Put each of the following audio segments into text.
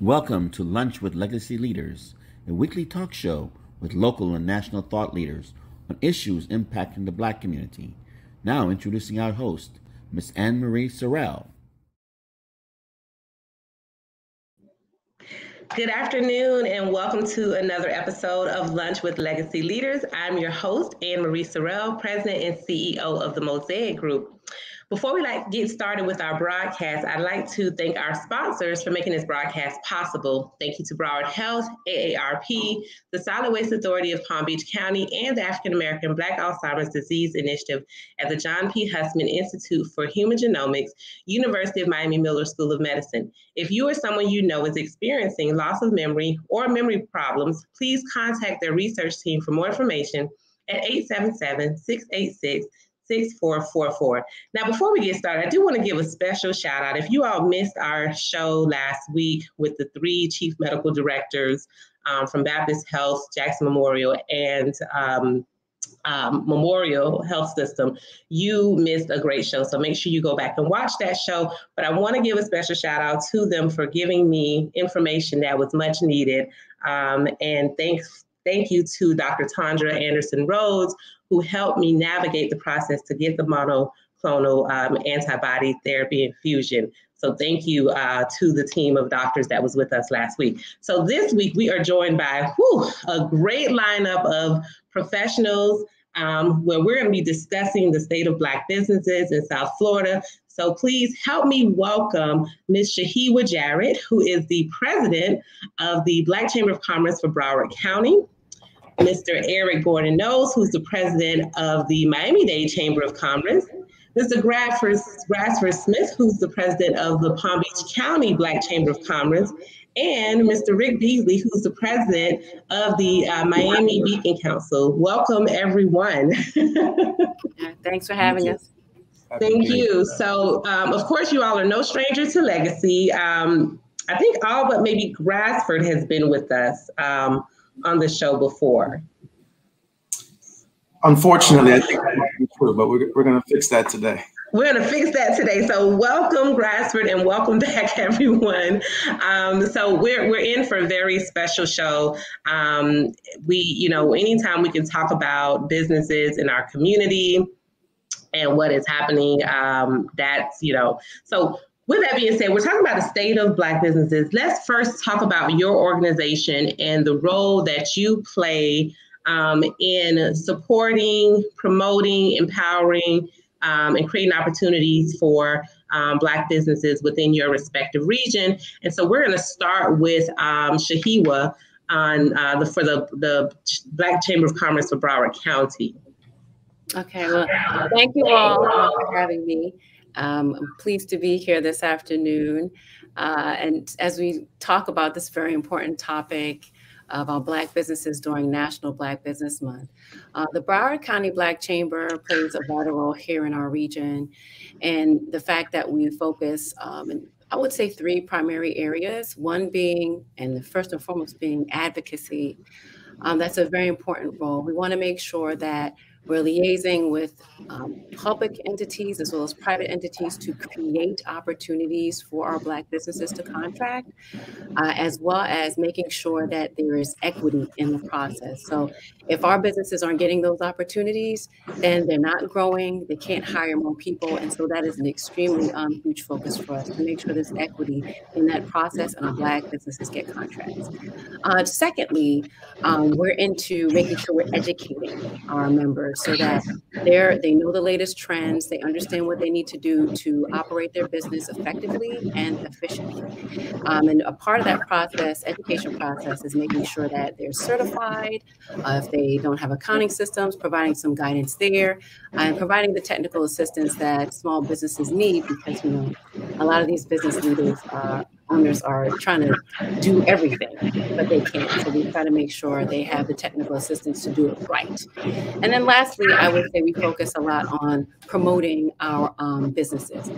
Welcome to Lunch with Legacy Leaders, a weekly talk show with local and national thought leaders on issues impacting the black community. Now introducing our host, Ms. Ann Marie Sorrell. Good afternoon, and welcome to another episode of Lunch with Legacy Leaders. I'm your host, Ann Marie Sorrell, President and CEO of the Mosaic Group. Before we like get started with our broadcast, I'd like to thank our sponsors for making this broadcast possible. Thank you to Broward Health, AARP, the Solid Waste Authority of Palm Beach County, and the African American Black Alzheimer's Disease Initiative at the John P. Hussman Institute for Human Genomics, University of Miami Miller School of Medicine. If you or someone you know is experiencing loss of memory or memory problems, please contact their research team for more information at 877 686 6444. Now, before we get started, I do want to give a special shout out. If you all missed our show last week with the three chief medical directors um, from Baptist Health, Jackson Memorial, and um, um, Memorial Health System, you missed a great show. So make sure you go back and watch that show. But I want to give a special shout out to them for giving me information that was much needed. Um, and thanks thank you to Dr. Tandra Anderson Rhodes, who helped me navigate the process to get the monoclonal um, antibody therapy infusion. So thank you uh, to the team of doctors that was with us last week. So this week we are joined by whew, a great lineup of professionals um, where we're going to be discussing the state of Black businesses in South Florida. So please help me welcome Ms. Shaheewa Jarrett, who is the president of the Black Chamber of Commerce for Broward County. Mr. Eric Gordon Knowles, who's the president of the Miami-Dade Chamber of Commerce, Mr. Grasford, Grasford Smith, who's the president of the Palm Beach County Black Chamber of Commerce, and Mr. Rick Beasley, who's the president of the uh, Miami Beacon Council. Welcome, everyone. Thanks for having us. Thank you. So, um, of course, you all are no stranger to legacy. Um, I think all but maybe Grasford has been with us. Um, on the show before? Unfortunately, I think that's true, but we're, we're going to fix that today. We're going to fix that today. So welcome, Grasford, and welcome back, everyone. Um, so we're we're in for a very special show. Um, we, you know, anytime we can talk about businesses in our community and what is happening, um, that's you know. So with that being said, we're talking about the state of Black businesses. Let's first talk about your organization and the role that you play um, in supporting, promoting, empowering, um, and creating opportunities for um, Black businesses within your respective region. And so we're going to start with um, Shaheewa on uh, the, for the, the Black Chamber of Commerce for Broward County. Okay, well, thank you all for having me. Um, I'm pleased to be here this afternoon. Uh, and as we talk about this very important topic about Black businesses during National Black Business Month, uh, the Broward County Black Chamber plays a vital role here in our region. And the fact that we focus um, in, I would say three primary areas, one being, and the first and foremost being advocacy. Um, that's a very important role. We want to make sure that we're liaising with um, public entities as well as private entities to create opportunities for our Black businesses to contract, uh, as well as making sure that there is equity in the process. So if our businesses aren't getting those opportunities, then they're not growing, they can't hire more people. And so that is an extremely um, huge focus for us to make sure there's equity in that process and our Black businesses get contracts. Uh, secondly, um, we're into making sure we're educating our members so that they're, they know the latest trends, they understand what they need to do to operate their business effectively and efficiently. Um, and a part of that process, education process, is making sure that they're certified. Uh, if they don't have accounting systems, providing some guidance there, and providing the technical assistance that small businesses need because you know a lot of these business leaders are owners are trying to do everything, but they can't. So we try to make sure they have the technical assistance to do it right. And then lastly, I would say we focus a lot on promoting our um, businesses.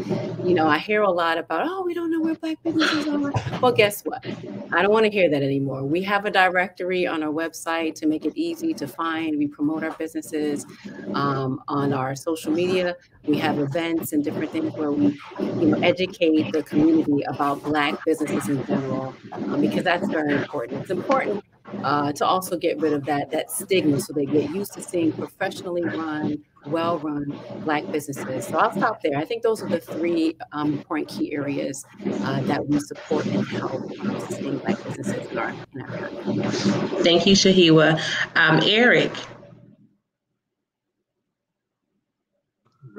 You know, I hear a lot about, oh, we don't know where Black businesses are. Well, guess what? I don't want to hear that anymore. We have a directory on our website to make it easy to find. We promote our businesses um, on our social media. We have events and different things where we, you know, educate the community about Black businesses in general, um, because that's very important. It's important uh, to also get rid of that that stigma, so they get used to seeing professionally run, well-run Black businesses. So I'll stop there. I think those are the three um, important key areas uh, that we support and help sustain Black businesses in our, in our. Thank you, Shaheewa. Um, Eric.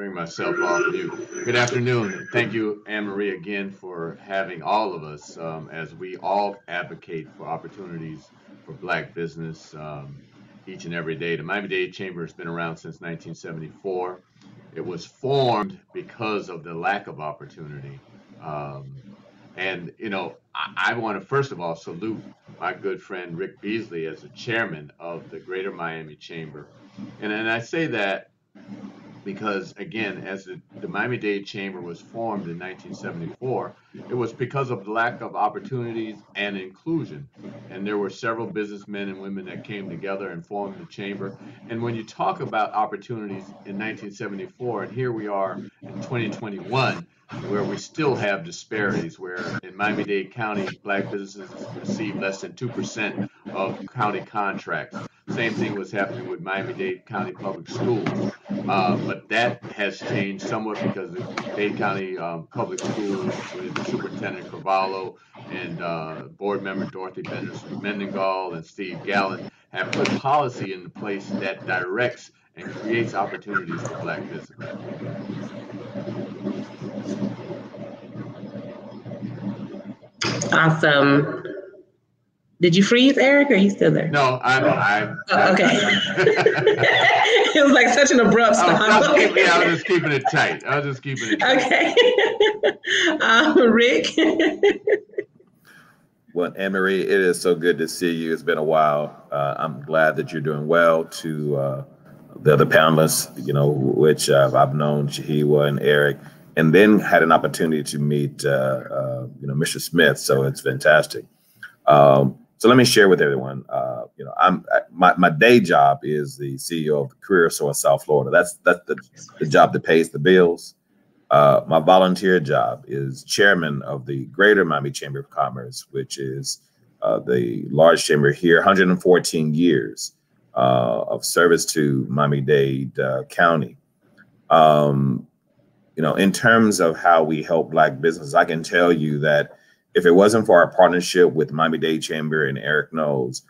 Bring myself off mute. Good afternoon. Thank you, Ann Marie, again for having all of us um, as we all advocate for opportunities for Black business um, each and every day. The Miami Dade Chamber has been around since 1974. It was formed because of the lack of opportunity. Um, and, you know, I, I want to first of all salute my good friend Rick Beasley as the chairman of the Greater Miami Chamber. And, and I say that because again, as the, the Miami-Dade Chamber was formed in 1974, it was because of the lack of opportunities and inclusion. And there were several businessmen and women that came together and formed the chamber. And when you talk about opportunities in 1974, and here we are in 2021, where we still have disparities, where in Miami-Dade County, black businesses receive less than 2% of county contracts. Same thing was happening with Miami-Dade County Public Schools. Uh, but that has changed somewhat because the Dade County um, Public Schools with Superintendent Carvalho and uh, board member Dorothy Mindingall and Steve Gallon have put policy in place that directs and creates opportunities for black business. Awesome. Did you freeze, Eric, or he's still there? No, I'm. I'm oh, okay. it was like such an abrupt stop. I was, keeping, yeah, I was just keeping it tight. I was just keeping it tight. Okay. um, Rick. well, Ann Marie, it is so good to see you. It's been a while. Uh, I'm glad that you're doing well. To uh, the other panelists, you know, which uh, I've known Shaheewa and Eric, and then had an opportunity to meet, uh, uh, you know, Mr. Smith. So it's fantastic. Um, so let me share with everyone. Uh, you know, I'm my, my day job is the CEO of Career Source South Florida. That's that's the, the job that pays the bills. Uh, my volunteer job is chairman of the Greater Miami Chamber of Commerce, which is uh, the large chamber here, 114 years uh, of service to Miami-Dade uh, County. Um, you know, in terms of how we help Black business, I can tell you that if it wasn't for our partnership with Miami Dade Chamber and Eric Knowles,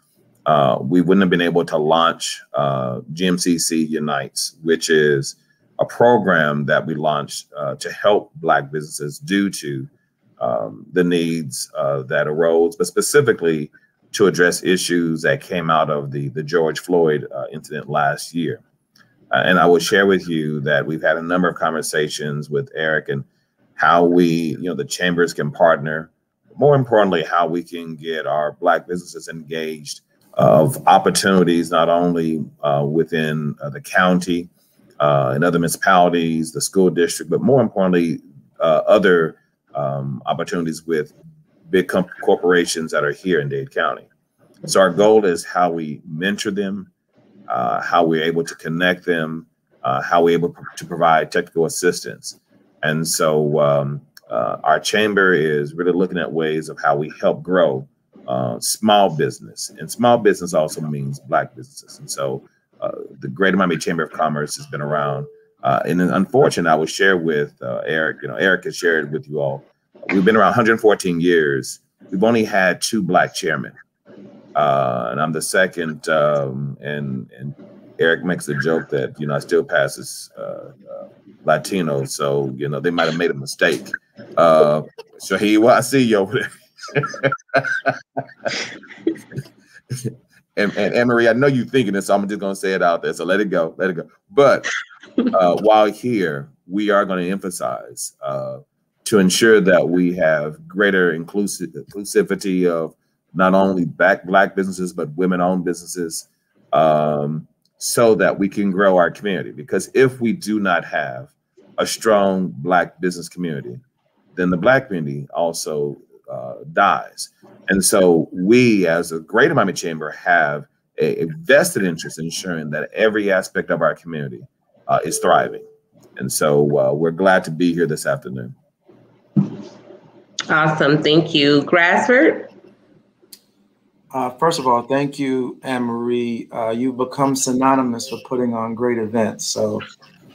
uh, we wouldn't have been able to launch uh, GMCC Unites, which is a program that we launched uh, to help Black businesses due to um, the needs uh, that arose, but specifically to address issues that came out of the, the George Floyd uh, incident last year. Uh, and I will share with you that we've had a number of conversations with Eric and how we, you know, the chambers can partner more importantly, how we can get our Black businesses engaged of opportunities not only uh, within uh, the county uh, and other municipalities, the school district, but more importantly, uh, other um, opportunities with big corporations that are here in Dade County. So our goal is how we mentor them, uh, how we're able to connect them, uh, how we're able to provide technical assistance. And so um, uh, our chamber is really looking at ways of how we help grow uh, small business, and small business also means Black businesses. And so, uh, the Greater Miami Chamber of Commerce has been around. Uh, and unfortunately, I will share with uh, Eric. You know, Eric has shared with you all. We've been around 114 years. We've only had two Black chairmen, uh, and I'm the second. Um, and and Eric makes a joke that you know I still pass as Latino, so you know they might have made a mistake. Uh, Shaheed, well, I see you over there. and, and Marie, I know you're thinking this, so I'm just going to say it out there. So let it go, let it go. But uh, while here, we are going to emphasize uh, to ensure that we have greater inclusive, inclusivity of not only black black businesses but women-owned businesses, um, so that we can grow our community. Because if we do not have a strong black business community, then the black community also uh, dies. And so we, as a Greater Miami Chamber, have a, a, vested interest in ensuring that every aspect of our community uh, is thriving. And so uh, we're glad to be here this afternoon. Awesome. Thank you. Grasford? Uh, first of all, thank you, Ann Marie. Uh, you've become synonymous with putting on great events. So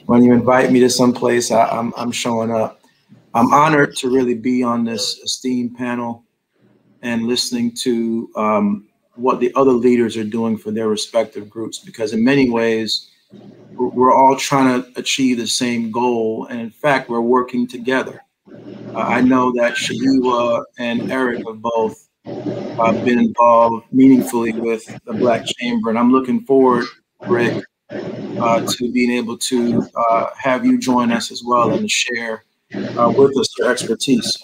when you invite me to some place, I, I'm, I'm showing up. I'm honored to really be on this esteemed panel and listening to um, what the other leaders are doing for their respective groups, because in many ways, we're all trying to achieve the same goal. And in fact, we're working together. Uh, I know that Shaheewa and Eric have both uh, been involved meaningfully with the Black Chamber, and I'm looking forward, Rick, uh, to being able to uh, have you join us as well and share uh, with us your expertise.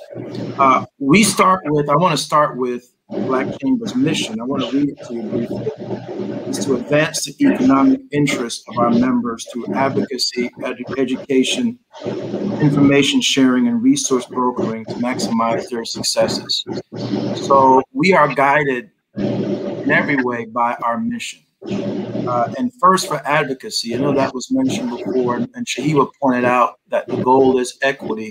Uh, we start with, I want to start with Black Chamber's mission. I want to read it to you briefly. It's to advance the economic interests of our members through advocacy, edu education, information sharing, and resource brokering to maximize their successes. So we are guided in every way by our mission. Uh, and first for advocacy, I know that was mentioned before, and Shaheewa pointed out that the goal is equity.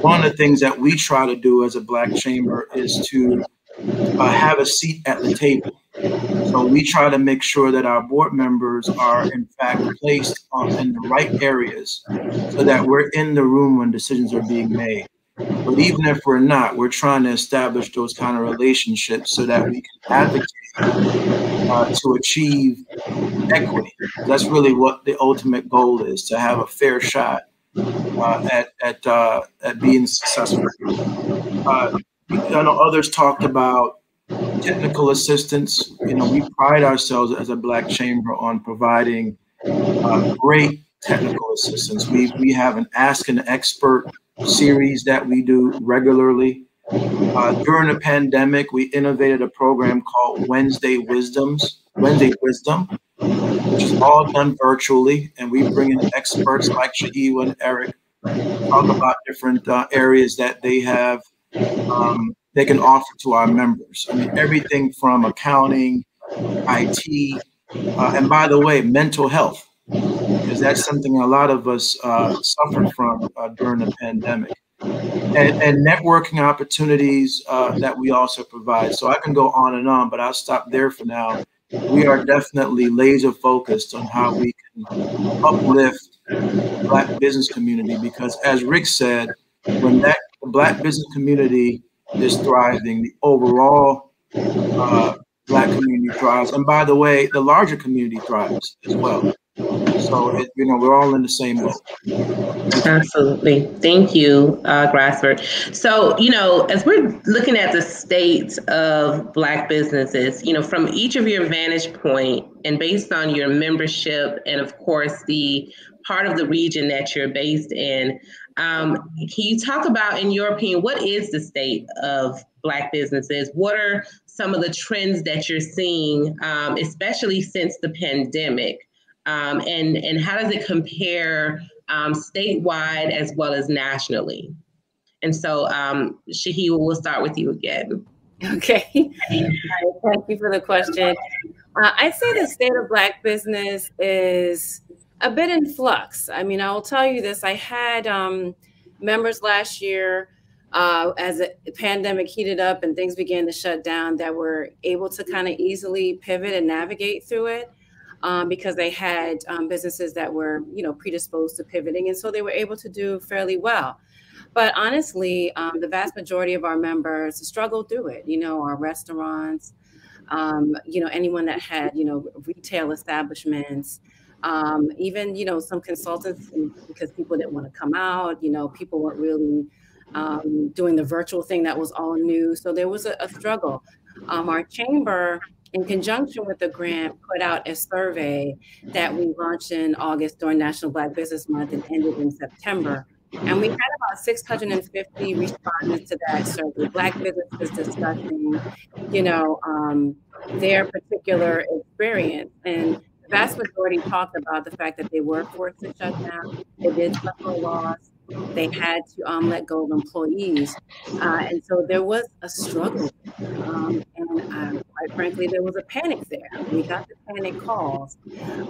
One of the things that we try to do as a Black Chamber is to uh, have a seat at the table. So we try to make sure that our board members are in fact placed on, in the right areas so that we're in the room when decisions are being made. But even if we're not, we're trying to establish those kind of relationships so that we can advocate uh, to achieve equity. That's really what the ultimate goal is to have a fair shot uh, at, at, uh, at being successful. Uh, I know others talked about technical assistance. You know, we pride ourselves as a Black Chamber on providing uh, great technical assistance. We, we have an Ask an Expert series that we do regularly. Uh, during the pandemic, we innovated a program called Wednesday Wisdoms, Wednesday Wisdom, which is all done virtually. And we bring in experts like Shaheewa and Eric, talk about different uh, areas that they have um, they can offer to our members. I mean, everything from accounting, IT, uh, and by the way, mental health, because that's something a lot of us uh, suffered from uh, during the pandemic. And, and networking opportunities uh, that we also provide. So I can go on and on, but I'll stop there for now. We are definitely laser focused on how we can uplift Black business community because, as Rick said, when that Black business community is thriving, the overall uh, Black community thrives, and by the way, the larger community thrives as well. So it, you know we're all in the same boat. Absolutely, thank you, uh, Grasford. So you know, as we're looking at the state of Black businesses, you know, from each of your vantage point, and based on your membership, and of course the part of the region that you're based in, um, can you talk about, in your opinion, what is the state of Black businesses? What are some of the trends that you're seeing, um, especially since the pandemic? Um, and, and how does it compare um, statewide as well as nationally? And so, um, Shaheewa, we'll start with you again. Okay. Thank you for the question. Uh, I'd say the state of Black business is a bit in flux. I mean, I will tell you this: I had um, members last year uh, as the pandemic heated up and things began to shut down that were able to kind of easily pivot and navigate through it um, because they had um, businesses that were, you know, predisposed to pivoting, and so they were able to do fairly well. But honestly, um, the vast majority of our members struggled through it. You know, our restaurants, um, you know, anyone that had, you know, retail establishments um, even you know some consultants because people didn't want to come out you know people weren't really um, doing the virtual thing that was all new so there was a, a struggle um, our chamber in conjunction with the grant put out a survey that we launched in august during national black business month and ended in september and we had about 650 respondents to that survey black businesses discussing you know um, their particular experience and the vast majority talked about the fact that they were forced to shut down. They did suffer loss. They had to um, let go of employees. Uh, and so there was a struggle. Um, and quite frankly, there was a panic there. We got the panic calls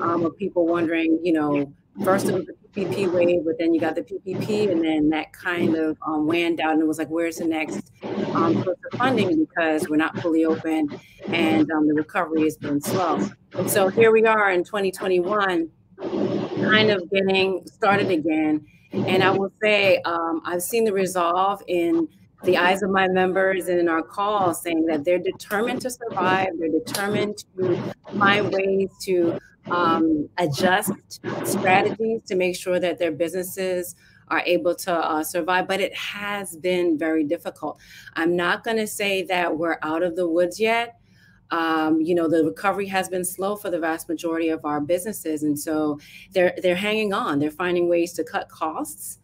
um, of people wondering, you know, first it was the PPP wave, but then you got the PPP, and then that kind of um, wanned out, and it was like, where's the next um, source of funding because we're not fully open, and um, the recovery has been slow. And so here we are in 2021, kind of getting started again. And I will say, um, I've seen the resolve in the eyes of my members and in our call saying that they're determined to survive, they're determined to find ways to um, adjust strategies to make sure that their businesses are able to uh, survive. But it has been very difficult. I'm not going to say that we're out of the woods yet. Um, you know, the recovery has been slow for the vast majority of our businesses, and so they're they're hanging on. They're finding ways to cut costs.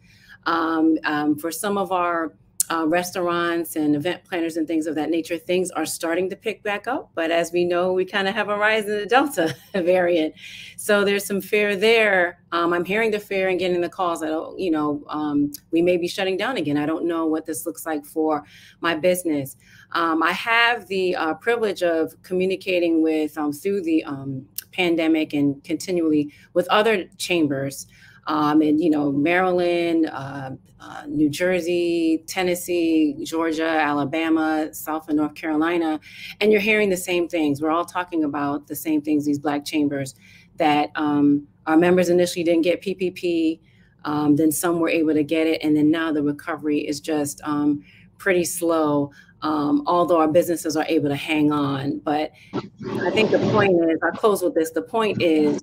Um, um, for some of our uh, restaurants and event planners and things of that nature, things are starting to pick back up. But as we know, we kind of have a rise in the Delta variant. So there's some fear there. Um, I'm hearing the fear and getting the calls. I don't, you know, um, we may be shutting down again. I don't know what this looks like for my business. Um, I have the uh, privilege of communicating with um, through the um, pandemic and continually with other chambers um, and you know Maryland, uh, uh, New Jersey, Tennessee, Georgia, Alabama, South and North Carolina, and you're hearing the same things. We're all talking about the same things. These black chambers that um, our members initially didn't get PPP, um, then some were able to get it, and then now the recovery is just um, pretty slow. Um, although our businesses are able to hang on. But I think the point is, I close with this. The point is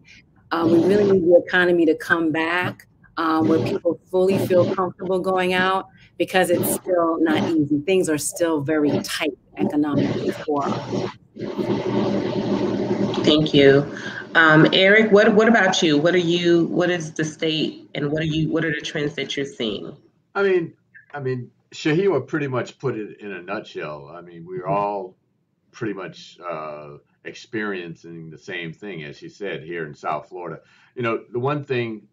um, we really need the economy to come back um, where people fully feel comfortable going out because it's still not easy. Things are still very tight economically for us. Thank you. Um, Eric, what what about you? What are you what is the state and what are you what are the trends that you're seeing? I mean, I mean, Shaheewa pretty much put it in a nutshell. I mean, we're all pretty much uh, experiencing the same thing, as she said, here in South Florida. You know, the one thing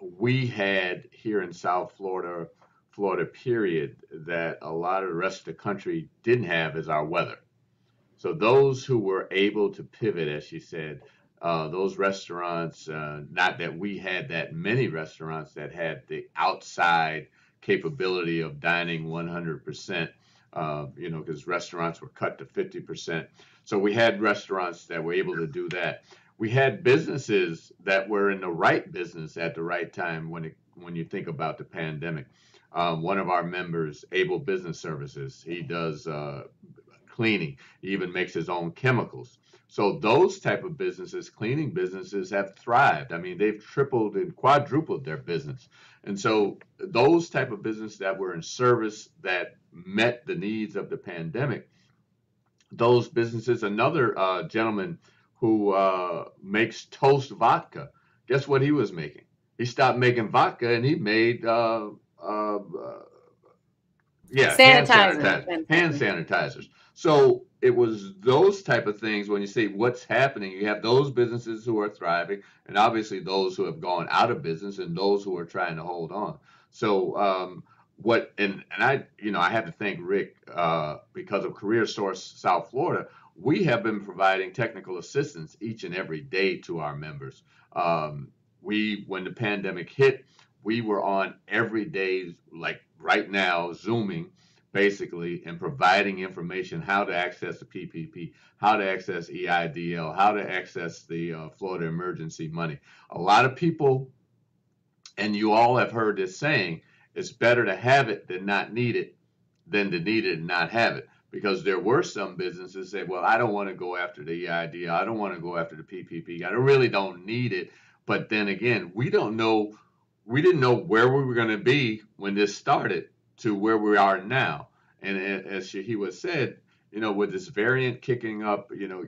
we had here in South Florida, Florida, period, that a lot of the rest of the country didn't have is our weather. So those who were able to pivot, as she said, uh, those restaurants, uh, not that we had that many restaurants that had the outside capability of dining 100%, uh, you know, because restaurants were cut to 50%. So we had restaurants that were able to do that. We had businesses that were in the right business at the right time when it, when you think about the pandemic. Um, one of our members, Able Business Services, he does uh, cleaning. He even makes his own chemicals. So those type of businesses, cleaning businesses, have thrived. I mean, they've tripled and quadrupled their business. And so those type of business that were in service that met the needs of the pandemic those businesses. Another uh, gentleman who uh, makes toast vodka. Guess what he was making? He stopped making vodka and he made uh, uh, uh yeah hand sanitizers. Hand sanitizers. So it was those type of things when you say what's happening. You have those businesses who are thriving, and obviously those who have gone out of business, and those who are trying to hold on. So um, what and and I you know I have to thank Rick uh, because of Career Source South Florida. We have been providing technical assistance each and every day to our members. Um, we when the pandemic hit, we were on every day like right now zooming basically and providing information how to access the PPP, how to access EIDL, how to access the uh, Florida emergency money. A lot of people, and you all have heard this saying, it's better to have it than not need it than to need it and not have it. Because there were some businesses say, well, I don't want to go after the EID. I don't want to go after the PPP. I really don't need it. But then again, we don't know, we didn't know where we were going to be when this started to where we are now. And as Shaheewa said, you know, with this variant kicking up, you know,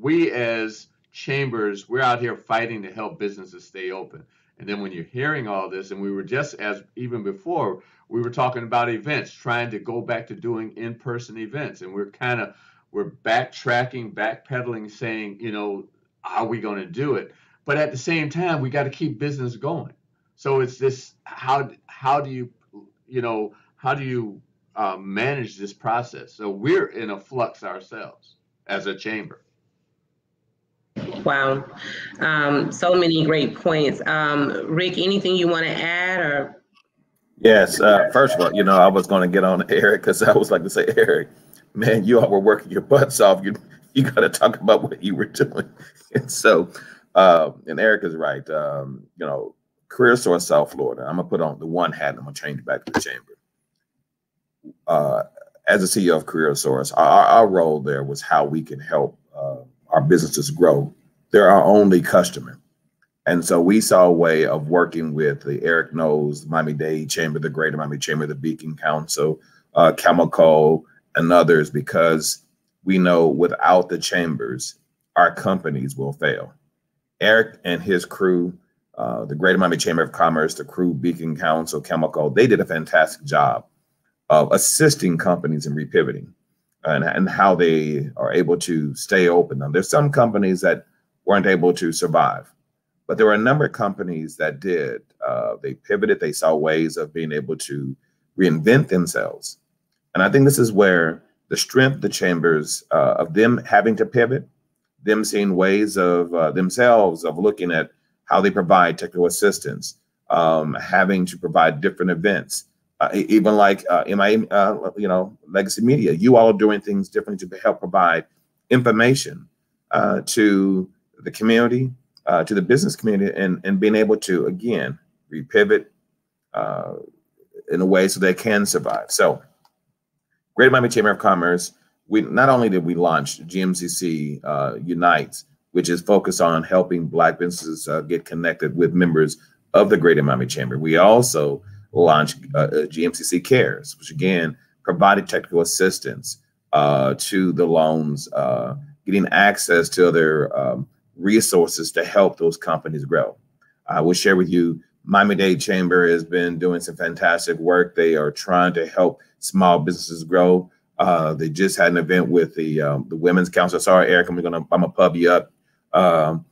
we as chambers, we're out here fighting to help businesses stay open. And then when you're hearing all this, and we were just as even before, we were talking about events, trying to go back to doing in-person events, and we're kind of we're backtracking, backpedaling, saying, you know, are we going to do it? But at the same time, we got to keep business going. So it's this: how how do you, you know, how do you uh, manage this process? So we're in a flux ourselves as a chamber. Wow. Um, so many great points. Um, Rick, anything you want to add or? Yes. Uh, first of all, you know, I was going to get on Eric because I was like to say, Eric, man, you all were working your butts off. You you got to talk about what you were doing. And so, uh, and Eric is right. Um, you know, Career Source South Florida. I'm gonna put on the one hat. and I'm gonna change it back to the chamber. Uh, as a CEO of Career Source, our, our role there was how we can help our businesses grow. They're our only customer. And so we saw a way of working with the Eric Knowles, Miami Dade Chamber, the Greater Miami Chamber, the Beacon Council, uh, Camacol, and others because we know without the chambers, our companies will fail. Eric and his crew, uh, the Greater Miami Chamber of Commerce, the crew, Beacon Council, Camacol, they did a fantastic job of assisting companies in repivoting and, and how they are able to stay open. Now, there's some companies that weren't able to survive, but there were a number of companies that did. Uh, they pivoted, they saw ways of being able to reinvent themselves. And I think this is where the strength, the chambers uh, of them having to pivot, them seeing ways of uh, themselves of looking at how they provide technical assistance, um, having to provide different events, uh, even like uh, MIA, uh, you know, legacy media. You all are doing things differently to help provide information uh, to the community, uh, to the business community, and and being able to again repivot uh, in a way so they can survive. So Greater Miami Chamber of Commerce, we not only did we launch GMCC uh, Unites, which is focused on helping Black businesses uh, get connected with members of the Greater Miami Chamber. We also launched uh, uh GMCC Cares, which again provided technical assistance uh, to the loans, uh, getting access to other um, resources to help those companies grow. I will share with you Miami Dade Chamber has been doing some fantastic work. They are trying to help small businesses grow. Uh, they just had an event with the um, the Women's Council. Sorry, Eric, I'm gonna I'm gonna pub you up. Um,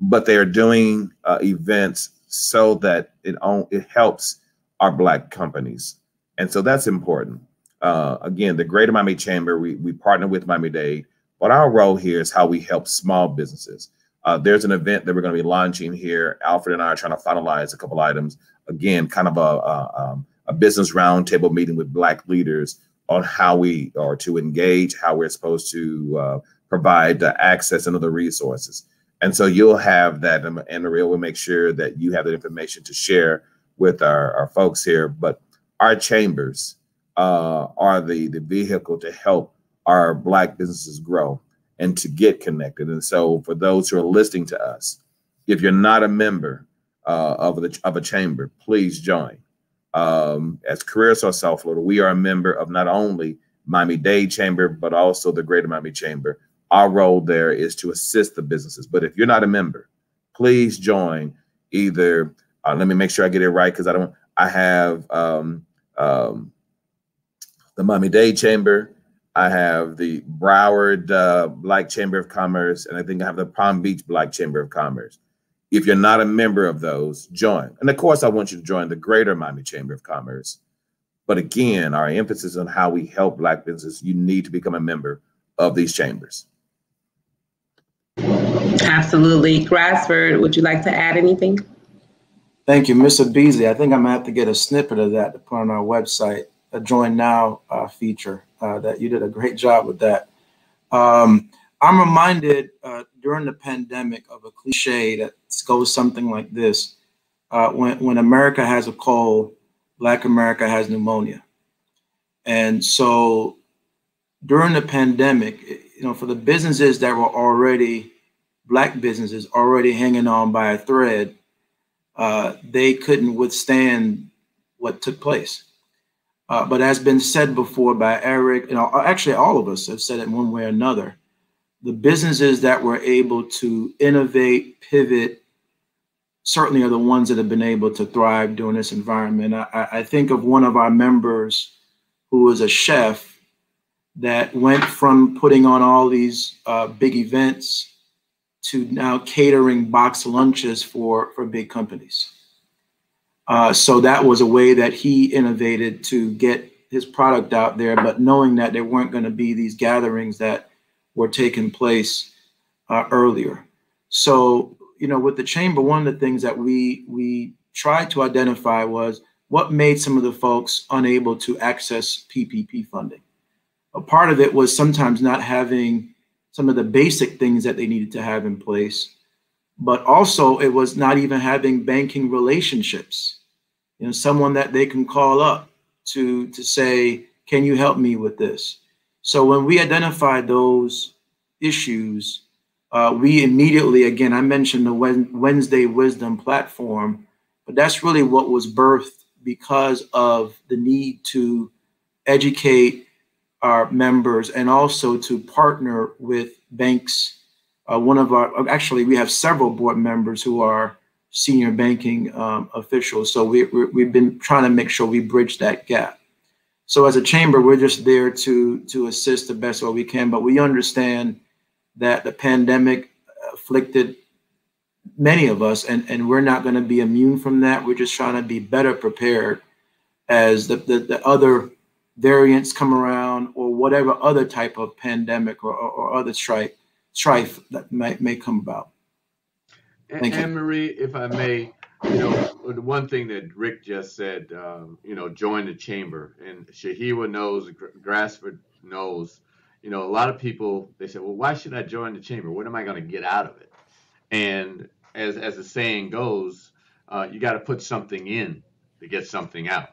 but they are doing uh, events so that it on, it helps our black companies, and so that's important. Uh, again, the Greater Miami Chamber, we we partner with Miami Dade, but our role here is how we help small businesses. Uh, there's an event that we're going to be launching here. Alfred and I are trying to finalize a couple items. Again, kind of a, a, um, a business roundtable meeting with Black leaders on how we are to engage, how we're supposed to uh, provide uh, access and other resources. And so you'll have that, and Maria will make sure that you have that information to share with our, our folks here. But our chambers uh, are the, the vehicle to help our Black businesses grow and to get connected. And so, for those who are listening to us, if you're not a member uh, of the of a chamber, please join. Um, as Career Source South Florida, we are a member of not only Miami Dade Chamber but also the Greater Miami Chamber. Our role there is to assist the businesses. But if you're not a member, please join. Either uh, let me make sure I get it right because I don't. I have um, um, the Miami Dade Chamber I have the Broward uh, Black Chamber of Commerce, and I think I have the Palm Beach Black Chamber of Commerce. If you're not a member of those, join. And of course, I want you to join the Greater Miami Chamber of Commerce. But again, our emphasis on how we help Black businesses, you need to become a member of these chambers. Absolutely. Grasford, would you like to add anything? Thank you, Mr. Beasley. I think I'm gonna have to get a snippet of that to put on our website, a join now uh, feature uh, that you did a great job with that. Um, I'm reminded uh, during the pandemic of a cliche that goes something like this: uh, when when America has a cold, Black America has pneumonia, and so during the pandemic, you know, for the businesses that were already Black businesses already hanging on by a thread, uh, they couldn't withstand what took place. Uh, but as been said before by Eric, know, actually all of us have said it one way or another. The businesses that were able to innovate, pivot, certainly are the ones that have been able to thrive during this environment. I, I think of one of our members who was a chef that went from putting on all these uh, big events to now catering box lunches for, for big companies. Uh, so that was a way that he innovated to get his product out there, but knowing that there weren't going to be these gatherings that were taking place uh, earlier. So, you know, with the chamber, one of the things that we we tried to identify was what made some of the folks unable to access PPP funding. A part of it was sometimes not having some of the basic things that they needed to have in place, but also it was not even having banking relationships. You know, someone that they can call up to to say, "Can you help me with this?" So when we identified those issues, uh, we immediately, again, I mentioned the Wednesday Wisdom platform, but that's really what was birthed because of the need to educate our members and also to partner with banks. Uh, one of our, actually, we have several board members who are senior banking um, officials. So we, we, have been trying to make sure we bridge that gap. So as a chamber, we're just there to to assist the best way we can. But we understand that the pandemic afflicted many of us, and, and we're not going to be immune from that. We're just trying to be better prepared as the, the, the other variants come around or whatever other type of pandemic or, or, or other strife, strife that might, may come about. Thank Ann Marie, if I may, you know, the one thing that Rick just said, um, you know, join the chamber, and Shaheewa knows, Grasford knows, you know, a lot of people they say, well, why should I join the chamber? What am I going to get out of it? And as as the saying goes, uh, you got to put something in to get something out.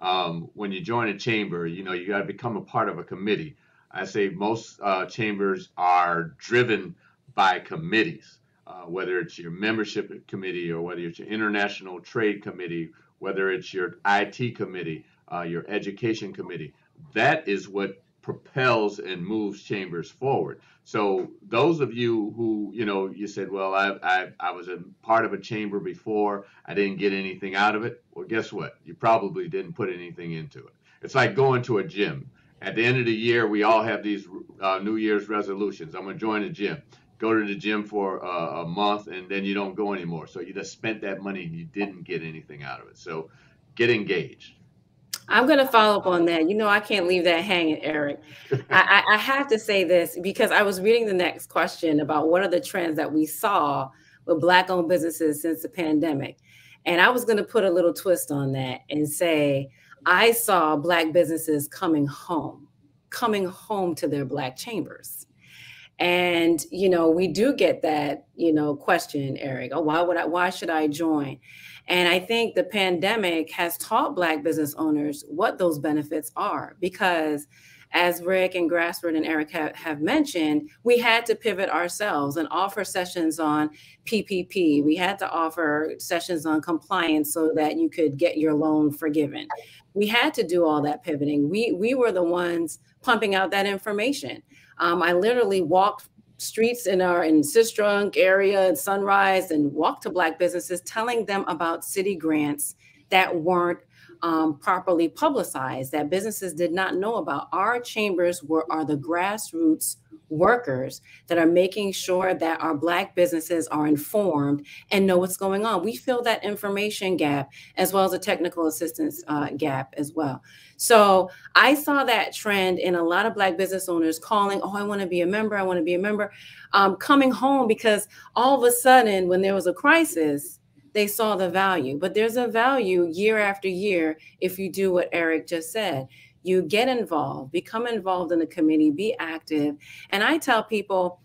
Um, when you join a chamber, you know, you got to become a part of a committee. I say most uh, chambers are driven by committees uh, whether it's your membership committee or whether it's your international trade committee, whether it's your IT committee, uh, your education committee. That is what propels and moves chambers forward. So those of you who, you know, you said, well, I, I, I was a part of a chamber before, I didn't get anything out of it. Well, guess what? You probably didn't put anything into it. It's like going to a gym. At the end of the year, we all have these uh, New Year's resolutions. I'm going to join a gym go to the gym for a, a, month and then you don't go anymore. So you just spent that money and you didn't get anything out of it. So get engaged. I'm going to follow up on that. You know, I can't leave that hanging, Eric. I, I, have to say this because I was reading the next question about what are the trends that we saw with Black owned businesses since the pandemic. And I was going to put a little twist on that and say, I saw Black businesses coming home, coming home to their Black chambers and you know, we do get that, you know, question, Eric. Oh, why would I why should I join? And I think the pandemic has taught black business owners what those benefits are because as Rick and Grasford and Eric have, have, mentioned, we had to pivot ourselves and offer sessions on PPP. We had to offer sessions on compliance so that you could get your loan forgiven. We had to do all that pivoting. We we were the ones pumping out that information. Um, I literally walked streets in our in Sistrunk area and Sunrise and walk to Black businesses telling them about city grants that weren't um, properly publicized, that businesses did not know about. Our chambers were are the grassroots workers that are making sure that our Black businesses are informed and know what's going on. We fill that information gap as well as a technical assistance uh, gap as well. So I saw that trend in a lot of Black business owners calling, oh, I want to be a member, I want to be a member, um, coming home because all of a sudden, when there was a crisis, they saw the value. But there's a value year after year if you do what Eric just said you get involved, become involved in the committee, be active. And I tell people,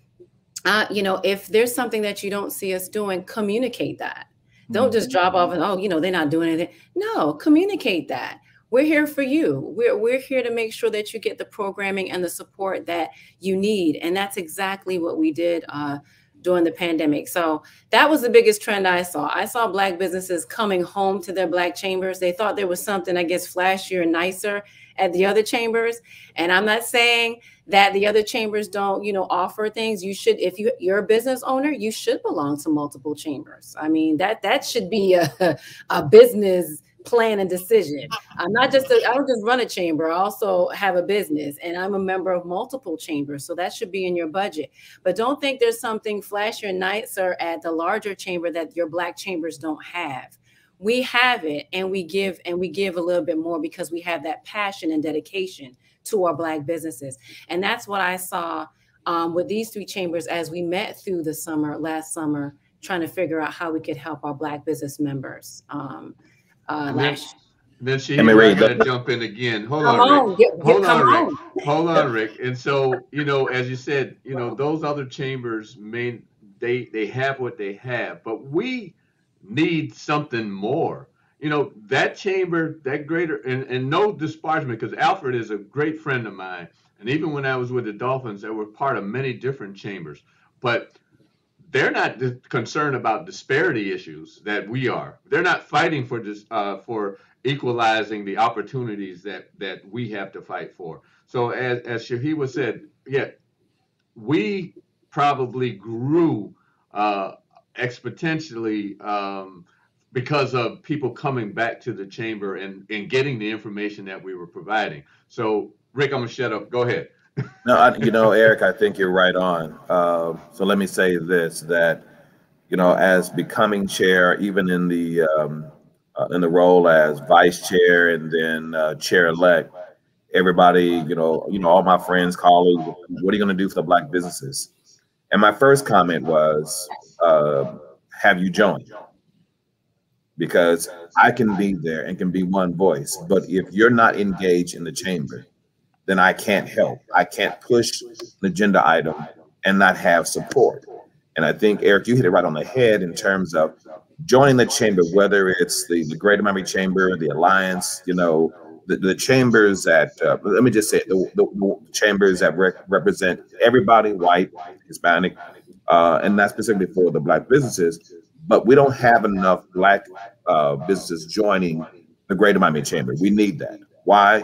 uh, you know, if there's something that you don't see us doing, communicate that. Don't just drop off and, oh, you know, they're not doing anything. No, communicate that. We're here for you. We're, we're here to make sure that you get the programming and the support that you need. And that's exactly what we did uh, during the pandemic. So that was the biggest trend I saw. I saw Black businesses coming home to their Black chambers. They thought there was something, I guess, flashier and nicer at the other chambers. And I'm not saying that the other chambers don't, you know, offer things. You should, if you you're a business owner, you should belong to multiple chambers. I mean, that that should be a, a business plan and decision. I'm not just a, I don't just run a chamber. I also have a business and I'm a member of multiple chambers. So that should be in your budget. But don't think there's something flashier and nicer at the larger chamber that your black chambers don't have we have it and we give and we give a little bit more because we have that passion and dedication to our black businesses and that's what i saw um, with these three chambers as we met through the summer, last summer, trying to figure out how we could help our Black business members. Um, uh, last then she Marie, to jump in again. Hold on, on Rick. Get, get, Hold on, Rick. On. Hold on, Rick. And so, you know, as you said, you know, those other chambers main they they have what they have, but we need something more. You know, that chamber, that greater and, and no disparagement, because Alfred is a great friend of mine. And even when I was with the Dolphins, they were part of many different chambers. But they're not concerned about disparity issues that we are. They're not fighting for uh, for equalizing the opportunities that that we have to fight for. So as as Shaheewa said, yeah, we probably grew uh, exponentially um, because of people coming back to the chamber and and getting the information that we were providing. So Rick, I'm gonna shut up. Go ahead. No, I, you know, Eric, I think you're right on. Uh, so let me say this: that you know, as becoming chair, even in the um, uh, in the role as vice chair and then uh, chair elect, everybody, you know, you know, all my friends, colleagues, what are you going to do for the black businesses? And my first comment was, uh, have you joined? Because I can be there and can be one voice, but if you're not engaged in the chamber, then I can't help. I can't push an agenda item and not have support. And I think Eric, you hit it right on the head in terms of joining the chamber, whether it's the, the Greater Miami Chamber, the Alliance, you know, the, the chambers that, uh, let me just say, the, the, the chambers that represent everybody, white, Hispanic, uh, and not specifically for the Black businesses, but we don't have enough Black uh, businesses joining the Greater Miami Chamber. We need that. Why?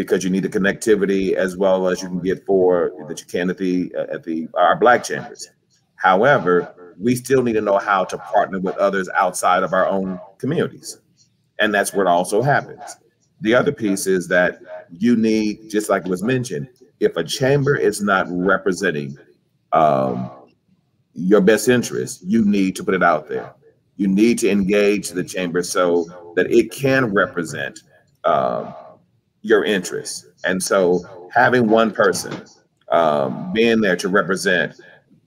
Because you need the connectivity as well as you can get for that you can at the at the our Black chambers. However, we still need to know how to partner with others outside of our own communities. And that's what also happens. The other piece is that you need, just like was mentioned, if a chamber is not representing um, your best interest, you need to put it out there. You need to engage the chamber so that it can represent um, your interests. And so having one person um, being there to represent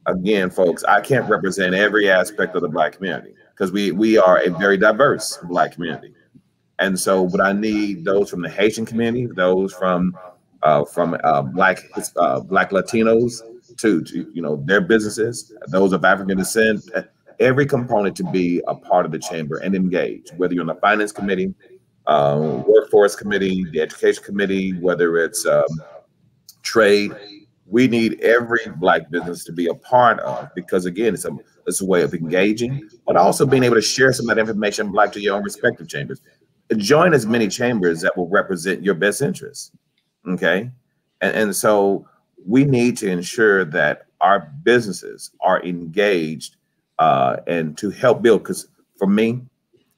again, folks, I can't represent every aspect of the black community because we we are a very diverse black community. And so, what I need those from the Haitian community, those from uh, from uh, black uh, black Latinos to, to you know their businesses, those of African descent, every component to be a part of the chamber and engage. Whether you're on the finance committee, uh, workforce committee, the education committee, whether it's um, trade, we need every black business to be a part of because again it's a it's a way of engaging but also being able to share some of that information black to your own respective chambers. Join as many chambers that will represent your best interests okay? And, and so we need to ensure that our businesses are engaged uh, and to help build because for me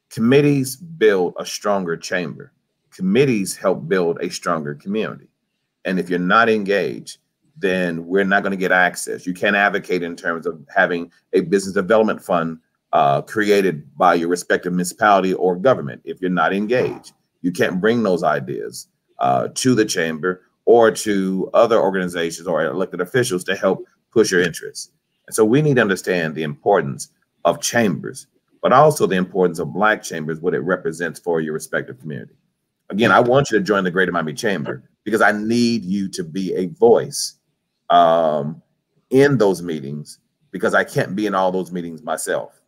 committees build a stronger chamber committees help build a stronger community and if you're not engaged then we're not going to get access. You can't advocate in terms of having a business development fund uh, created by your respective municipality or government if you're not engaged. You can't bring those ideas uh, to the chamber or to other organizations or elected officials to help push your interests. And so we need to understand the importance of chambers, but also the importance of Black chambers, what it represents for your respective community. Again, I want you to join the Greater Miami Chamber because I need you to be a voice um, in those meetings because I can't be in all those meetings myself.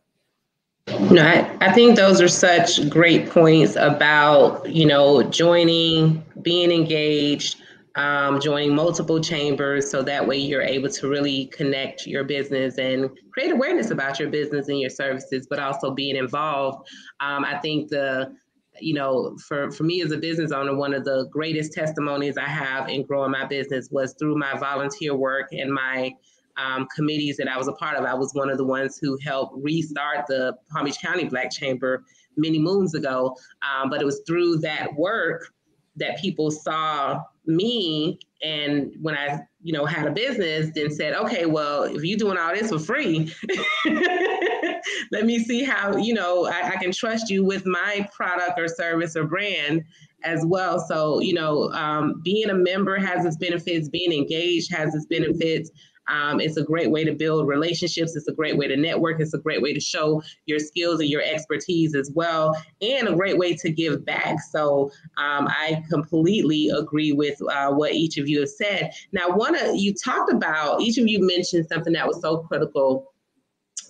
No, I, I think those are such great points about, you know, joining, being engaged, um, joining multiple chambers so that way you're able to really connect your business and create awareness about your business and your services, but also being involved. Um, I think the you know, for, for me as a business owner, one of the greatest testimonies I have in growing my business was through my volunteer work and my um, committees that I was a part of. I was one of the ones who helped restart the Palm Beach County Black Chamber many moons ago. Um, but it was through that work that people saw me and when I, you know, had a business, then said, okay, well, if you're doing all this for free, let me see how, you know, I, I, can trust you with my product or service or brand as well. So, you know, um, being a member has its benefits, being engaged has its benefits. Um, it's a great way to build relationships. It's a great way to network. It's a great way to show your skills and your expertise as well, and a great way to give back. So um, I completely agree with uh, what each of you have said. Now, one of you talked about each of you mentioned something that was so critical,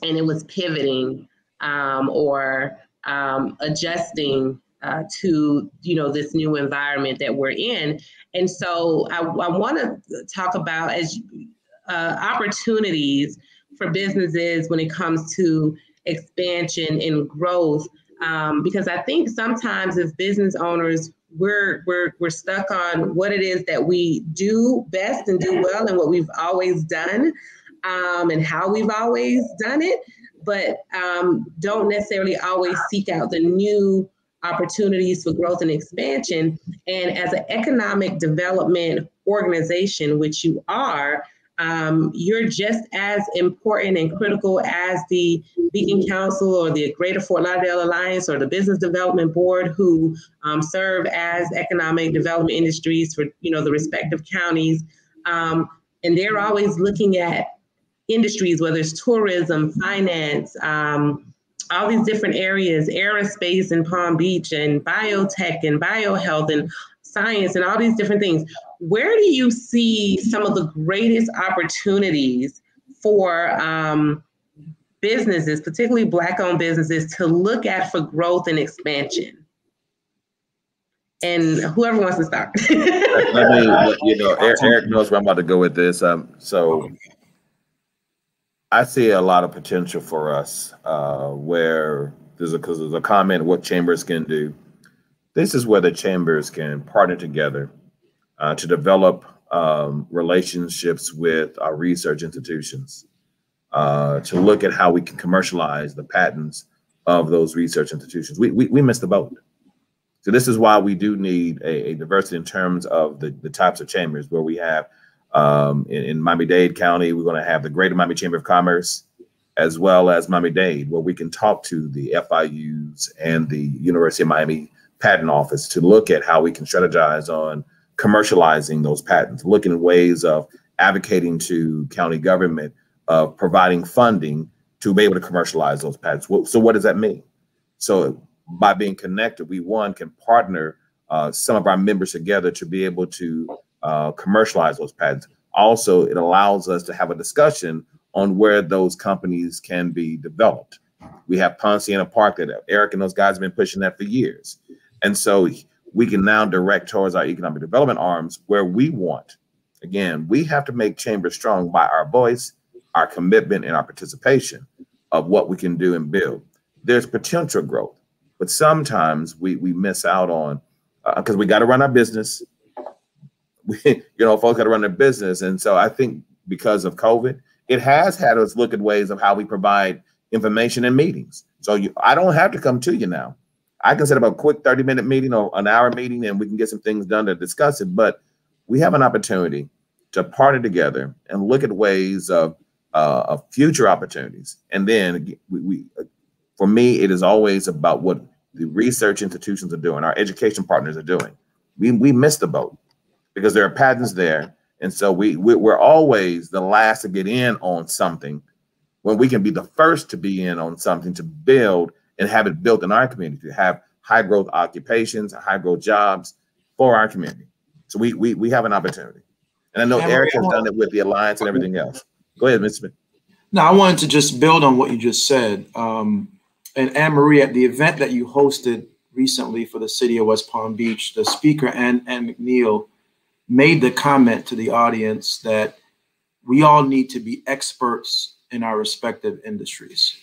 and it was pivoting um, or um, adjusting uh, to you know this new environment that we're in. And so i, I want to talk about as uh, opportunities for businesses when it comes to expansion and growth um, because i think sometimes as business owners we're we're we're stuck on what it is that we do best and do well and what we've always done um, and how we've always done it but um, don't necessarily always seek out the new opportunities for growth and expansion. And as an economic development organization, which you are, um, you're just as important and critical as the Beacon Council or the Greater Fort Lauderdale Alliance or the Business Development Board, who um, serve as economic development industries for you know the respective counties, um, and they're always looking at industries, whether it's tourism, finance, um, all these different areas, aerospace in Palm Beach, and biotech and biohealth and science and all these different things. Where do you see some of the greatest opportunities for um, businesses, particularly Black owned businesses, to look at for growth and expansion? And whoever wants to start. Let me, you know, Eric knows where I'm about to go with this. Um, so I see a lot of potential for us uh, where there's a because there's a comment what chambers can do. This is where the chambers can partner together uh, to develop um, relationships with our research institutions, uh, to look at how we can commercialize the patents of those research institutions. We, we, we missed the boat. So this is why we do need a, a diversity in terms of the, the types of chambers where we have um, in, in Miami-Dade County, we're going to have the Greater Miami Chamber of Commerce, as well as Miami-Dade, where we can talk to the FIUs and the University of Miami Patent Office to look at how we can strategize on commercializing those patents, looking at ways of advocating to county government of providing funding to be able to commercialize those patents. So what does that mean? So by being connected, we one can partner uh, some of our members together to be able to uh, commercialize those patents. Also, it allows us to have a discussion on where those companies can be developed. We have Poinciana Park that Eric and those guys have been pushing that for years. And so we can now direct towards our economic development arms where we want. Again, we have to make chambers strong by our voice, our commitment, and our participation of what we can do and build. There's potential growth, but sometimes we, we miss out on because uh, we got to run our business you know, folks got to run their business. And so I think because of COVID, it has had us look at ways of how we provide information and meetings. So you, I don't have to come to you now. I can set up a quick 30 minute meeting or an hour meeting and we can get some things done to discuss it. But we have an opportunity to partner together and look at ways of, uh, of future opportunities. And then we, we, for me, it is always about what the research institutions are doing, our education partners are doing. We, we missed the boat because there are patents there. And so we, we we're always the last to get in on something when we can be the first to be in on something to build and have it built in our community to have high growth occupations, high growth jobs for our community. So we we we have an opportunity. And I know Eric has done it with the alliance and everything else. Go ahead, Mr. Smith. No, I wanted to just build on what you just said. Um, and Ann Marie, at the event that you hosted recently for the city of West Palm Beach, the speaker, Ann, Ann McNeil, made the comment to the audience that we all need to be experts in our respective industries.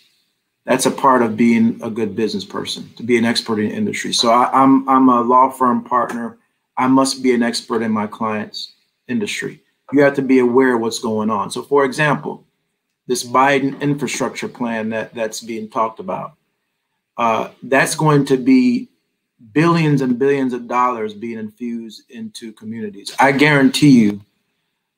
That's a part of being a good business person, to be an expert in industry. So I, I'm I'm a law firm partner. I must be an expert in my client's industry. You have to be aware of what's going on. So for example, this Biden infrastructure plan that, that's being talked about, uh, that's going to be billions and billions of dollars being infused into communities. I guarantee you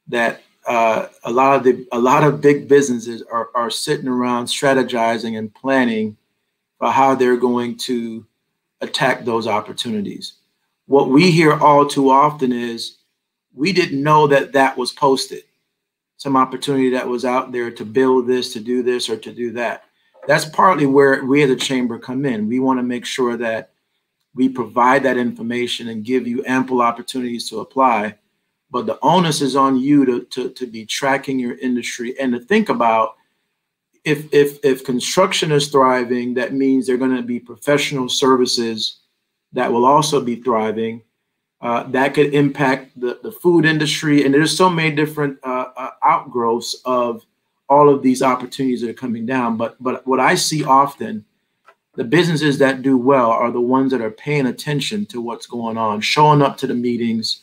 that uh, a lot of the a lot of big businesses are, are sitting around strategizing and planning for how they're going to attack those opportunities. What we hear all too often is we didn't know that that was posted. some opportunity that was out there to build this, to do this, or to do that. That's partly where we as a chamber come in. We want to make sure that we provide that information and give you ample opportunities to apply. But the onus is on you to, to, to be tracking your industry and to think about if, if, if construction is thriving, that means there are going to be professional services that will also be thriving uh, that could impact the, the food industry. And there's so many different uh, uh, outgrowths of all of these opportunities that are coming down. But but what I see often, the businesses that do well are the ones that are paying attention to what's going on, showing up to the meetings,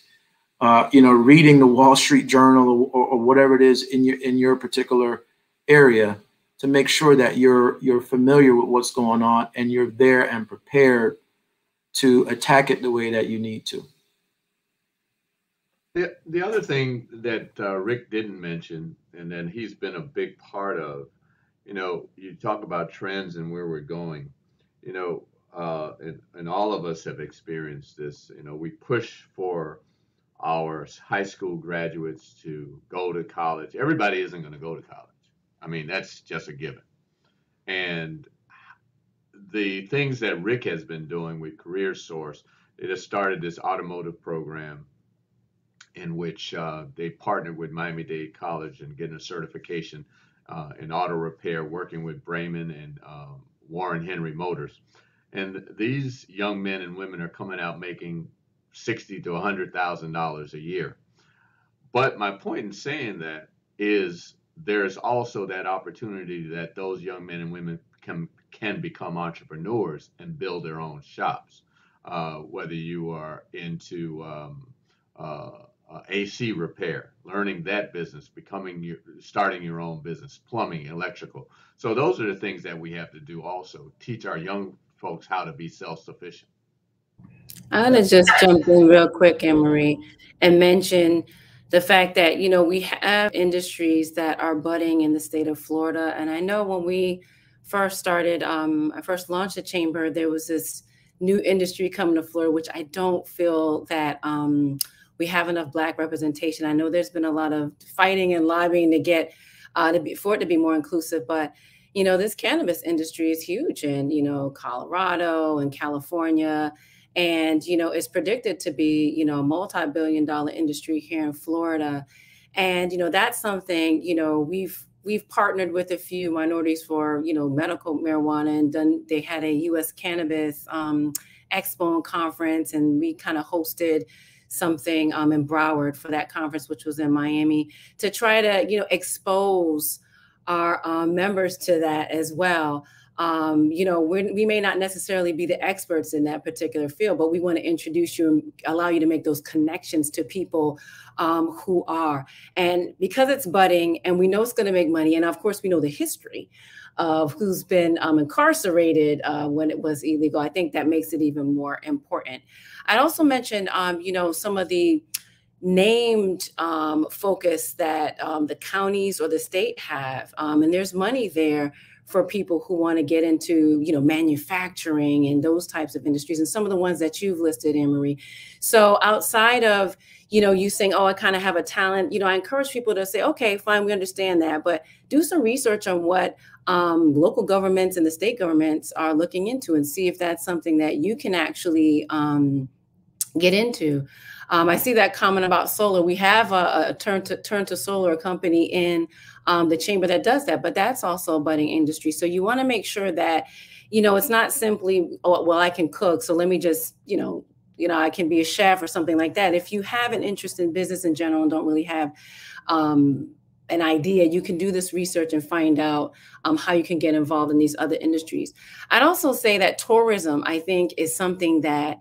uh, you know, reading the Wall Street Journal or, or whatever it is in your in your particular area to make sure that you're you're familiar with what's going on and you're there and prepared to attack it the way that you need to. The, the other thing that uh, Rick didn't mention, and then he's been a big part of, you know, you talk about trends and where we're going. You know, uh, and, and all of us have experienced this. You know, we push for our high school graduates to go to college. Everybody isn't going to go to college. I mean, that's just a given. And the things that Rick has been doing with Career Source, they just started this automotive program in which uh, they partnered with Miami Dade College and getting a certification uh, in auto repair, working with Braman and um, Warren Henry Motors. And these young men and women are coming out making sixty to hundred thousand dollars a year. But my point in saying that is there's also that opportunity that those young men and women can can become entrepreneurs and build their own shops. Uh, whether you are into um, uh, uh, AC repair, learning that business, becoming your, starting your own business, plumbing, electrical. So those are the things that we have to do also. Teach our young folks how to be self-sufficient. I'm gonna just jump in real quick, Ann Marie, and mention the fact that you know we have industries that are budding in the state of Florida, and I know when we first started, um, I first launched the chamber, there was this new industry coming to Florida, which I don't feel that. Um, we have enough black representation. I know there's been a lot of fighting and lobbying to get uh, to be, for it to be more inclusive, but you know this cannabis industry is huge in you know Colorado and California, and you know it's predicted to be you know a multi-billion dollar industry here in Florida, and you know that's something you know we've we've partnered with a few minorities for you know medical marijuana and done they had a U.S. cannabis um, expo and conference, and we kind of hosted something um, in Broward for that conference, which was in Miami, to try to you know expose our um, members to that as well. Um, you know, we may not necessarily be the experts in that particular field, but we want to introduce you and allow you to make those connections to people um, who are. And because it's budding and we know it's going to make money, and of course, we know the history of who's been um, incarcerated uh, when it was illegal. I think that makes it even more important. I'd also mention, um, you know, some of the named um, focus that um, the counties or the state have, um, and there's money there for people who want to get into, you know, manufacturing and those types of industries, and some of the ones that you've listed, Marie. So outside of you know, you saying, oh, I kind of have a talent, you know, I encourage people to say, okay, fine, we understand that, but do some research on what um, local governments and the state governments are looking into and see if that's something that you can actually um, get into. Um, I see that comment about solar. We have a, a turn to turn to solar company in um, the chamber that does that, but that's also a budding industry. So you want to make sure that, you know, it's not simply, oh, well, I can cook, so let me just, you know, you know, I can be a chef or something like that. If you have an interest in business in general and don't really have um, an idea, you can do this research and find out um, how you can get involved in these other industries. I'd also say that tourism, I think, is something that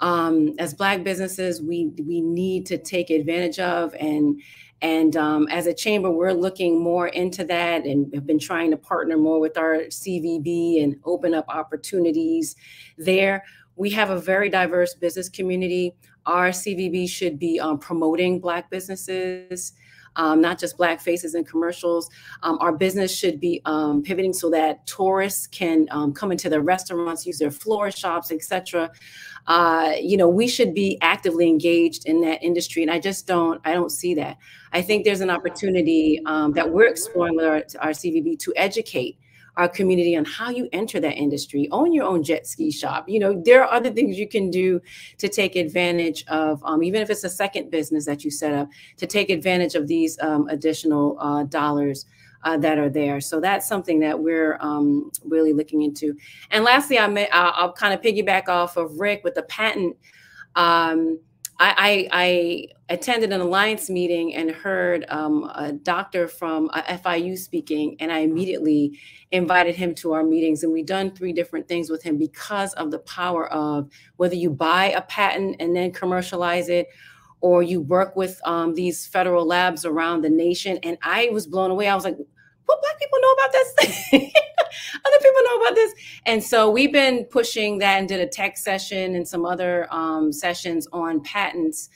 um, as Black businesses we we need to take advantage of and and um, as a chamber, we're looking more into that and have been trying to partner more with our CVB and open up opportunities there. We have a very diverse business community. Our CVB should be um, promoting Black businesses um, not just black faces in commercials. Um, our business should be um, pivoting so that tourists can um, come into their restaurants, use their floor shops, etc. Uh, you know, we should be actively engaged in that industry, and I just don't. I don't see that. I think there's an opportunity um, that we're exploring with our, our CVB to educate our community on how you enter that industry. Own your own jet ski shop. You know, there are other things you can do to take advantage of, um, even if it's a second business that you set up, to take advantage of these um, additional uh, dollars. Uh, that are there. So that's something that we're um, really looking into. And lastly, I may, I'll, I'll, kind of piggyback off of Rick with the patent. Um, I, I, I, attended an alliance meeting and heard um, a doctor from uh, FIU speaking, and I immediately invited him to our meetings. And we've done three different things with him because of the power of whether you buy a patent and then commercialize it, or you work with um, these federal labs around the nation. And I was blown away. I was like, what black people know about this? other people know about this. And so we've been pushing that and did a tech session and some other um, sessions on patents.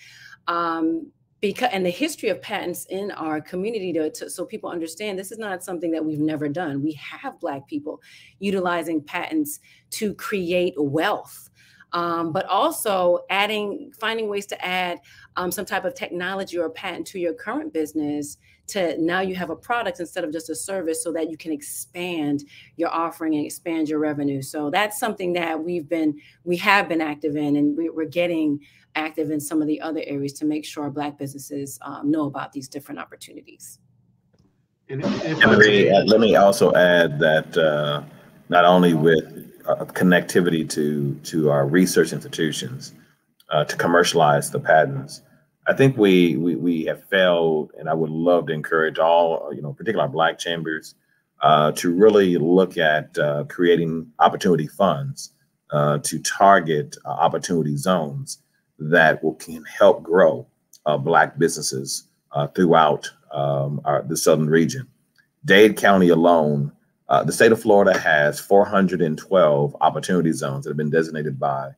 Um, because and the history of patents in our community to, to, so people understand this is not something that we've never done we have black people utilizing patents to create wealth um, but also adding, finding ways to add um, some type of technology or patent to your current business to now you have a product instead of just a service so that you can expand your offering and expand your revenue. So that's something that we've been, we have been active in and we, are getting active in some of the other areas to make sure Black businesses um, know about these different opportunities. And, let me also add that uh, not only with uh, connectivity to to our research institutions uh, to commercialize the patents. I think we, we we have failed, and I would love to encourage all, you know, particularly Black chambers, uh, to really look at uh, creating opportunity funds uh, to target uh, opportunity zones that will can help grow Black businesses throughout um, our, the southern region. Dade County alone uh, the state of Florida has 412 opportunity zones that have been designated by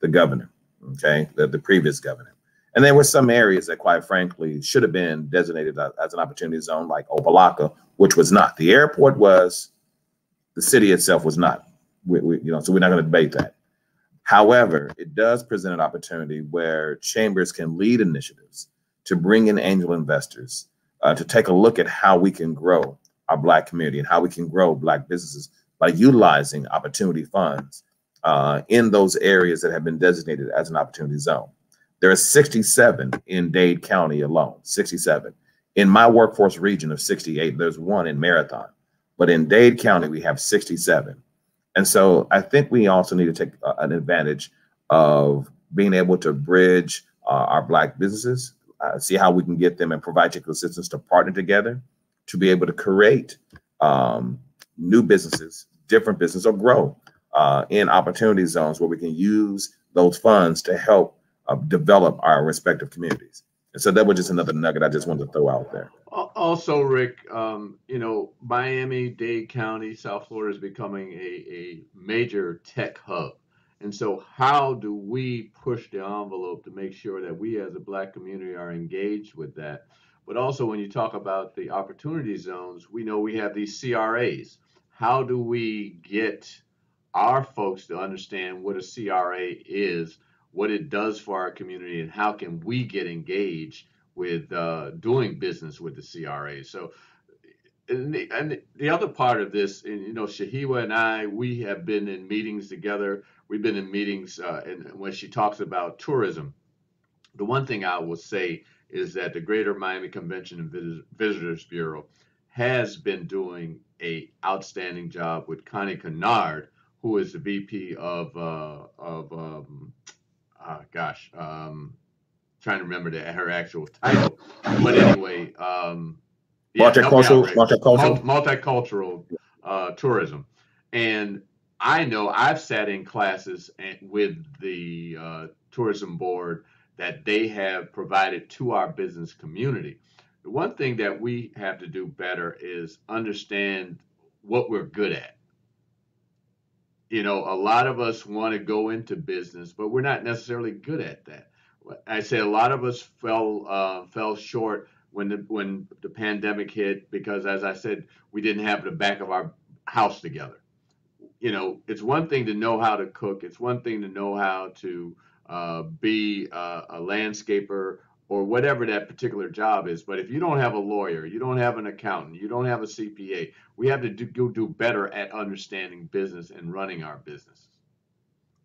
the governor, okay, the, the previous governor. And there were some areas that, quite frankly, should have been designated as an opportunity zone, like Opa-locka, which was not. The airport was, the city itself was not. We, we, you know, so we're not going to debate that. However, it does present an opportunity where chambers can lead initiatives to bring in angel investors, uh, to take a look at how we can grow our Black community and how we can grow Black businesses by utilizing opportunity funds uh, in those areas that have been designated as an opportunity zone. There are 67 in Dade County alone, 67. In my workforce region of 68, there's one in Marathon. But in Dade County, we have 67. And so I think we also need to take uh, an advantage of being able to bridge uh, our Black businesses, uh, see how we can get them and provide technical assistance to partner together to be able to create um, new businesses, different business, or grow uh, in opportunity zones where we can use those funds to help uh, develop our respective communities. And so that was just another nugget I just wanted to throw out there. Also, Rick, um, you know, Miami Dade County, South Florida is becoming a, a major tech hub. And so, how do we push the envelope to make sure that we as a Black community are engaged with that? But also, when you talk about the opportunity zones, we know we have these CRAs. How do we get our folks to understand what a CRA is, what it does for our community, and how can we get engaged with uh, doing business with the CRA? So, and the, and the other part of this, you know, Shaheewa and I, we have been in meetings together. We've been in meetings, uh, and when she talks about tourism, the one thing I will say is that the Greater Miami Convention and Visitors Bureau has been doing a outstanding job with Connie Kinnard, who is the VP of uh, of um, uh, gosh, um, trying to remember the, her actual title, but anyway, um, yeah, multicultural, multicultural, multicultural uh, tourism, and I know I've sat in classes with the uh, tourism board that they have provided to our business community. The one thing that we have to do better is understand what we're good at. You know, a lot of us want to go into business, but we're not necessarily good at that. I say a lot of us fell uh, fell short when the when the pandemic hit because as I said, we didn't have the back of our house together. You know, it's one thing to know how to cook. It's one thing to know how to uh, be a, a landscaper or whatever that particular job is. But if you don't have a lawyer, you don't have an accountant, you don't have a CPA, we have to do, do better at understanding business and running our businesses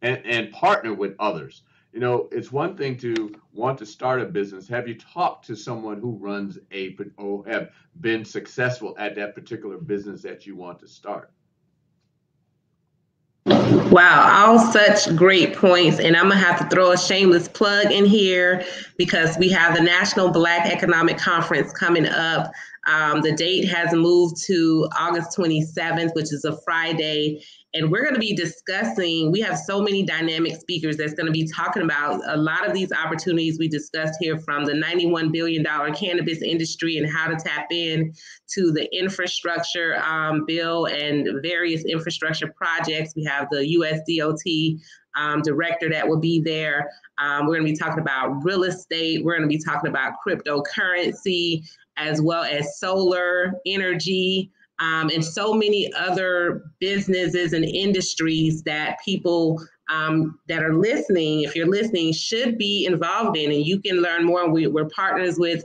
and, and partner with others. You know, it's one thing to want to start a business. Have you talked to someone who runs a or have been successful at that particular business that you want to start? Wow, all such great points. And I'm going to have to throw a shameless plug in here because we have the National Black Economic Conference coming up. Um, the date has moved to August 27th, which is a Friday. And we're going to be discussing, we have so many dynamic speakers that's going to be talking about a lot of these opportunities we discussed here from the $91 billion cannabis industry and how to tap in to the infrastructure um, bill and various infrastructure projects. We have the US DOT um, director that will be there. Um, we're going to be talking about real estate. We're going to be talking about cryptocurrency as well as solar energy um, and so many other businesses and industries that people um, that are listening, if you're listening, should be involved in. And you can learn more. We, are partners with,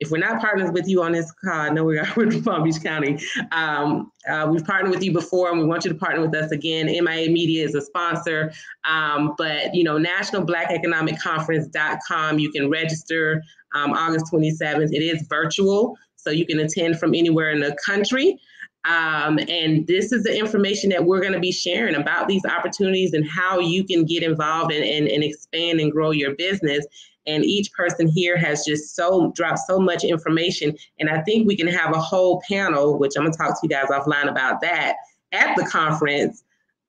if we're not partners with you on this call, I know we are with Palm Beach County. Um, uh, we've partnered with you before and we want you to partner with us again. MIA Media is a sponsor. Um, but, you know, nationalblackeconomicconference.com, you can register um, August 27th. It is virtual. So you can attend from anywhere in the country. Um, and this is the information that we're going to be sharing about these opportunities and how you can get involved and, and, and expand and grow your business. And each person here has just so dropped so much information. And I think we can have a whole panel, which I'm going to talk to you guys offline about that at the conference.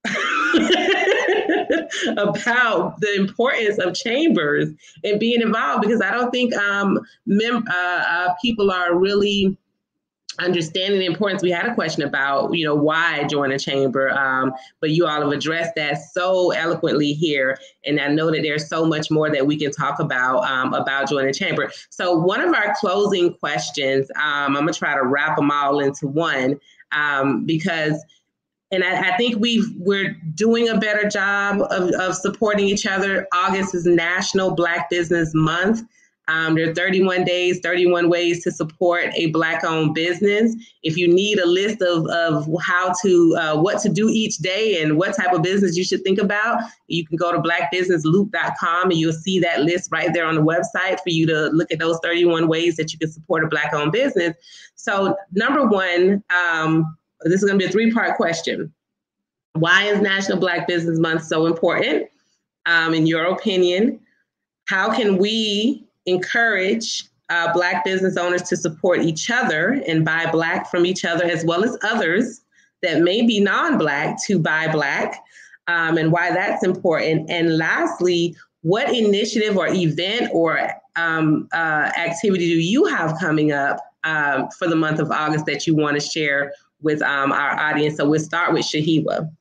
about the importance of chambers and being involved because I don't think um, mem- uh, uh, people are really understanding the importance. We had a question about, you know, why join a chamber, um, but you all have addressed that so eloquently here, and I know that there's so much more that we can talk about um, about joining a chamber. So one of our closing questions, um, I'm gonna try to wrap them all into one um, because and I, I, think we've we're doing a better job of, of supporting each other. August is National Black Business Month. Um, there are 31 days, 31 ways to support a Black-owned business. If you need a list of, of how to, uh, what to do each day and what type of business you should think about, you can go to blackbusinessloop.com and you'll see that list right there on the website for you to look at those 31 ways that you can support a Black-owned business. So number one, um, this is going to be a three part question. Why is National Black Business Month so important? Um, in your opinion, how can we encourage uh, Black business owners to support each other and buy Black from each other, as well as others that may be non Black to buy Black, um, and why that's important? And lastly, what initiative or event or um, uh, activity do you have coming up um, for the month of August that you want to share with um, our audience. So we'll start with Shaheewa.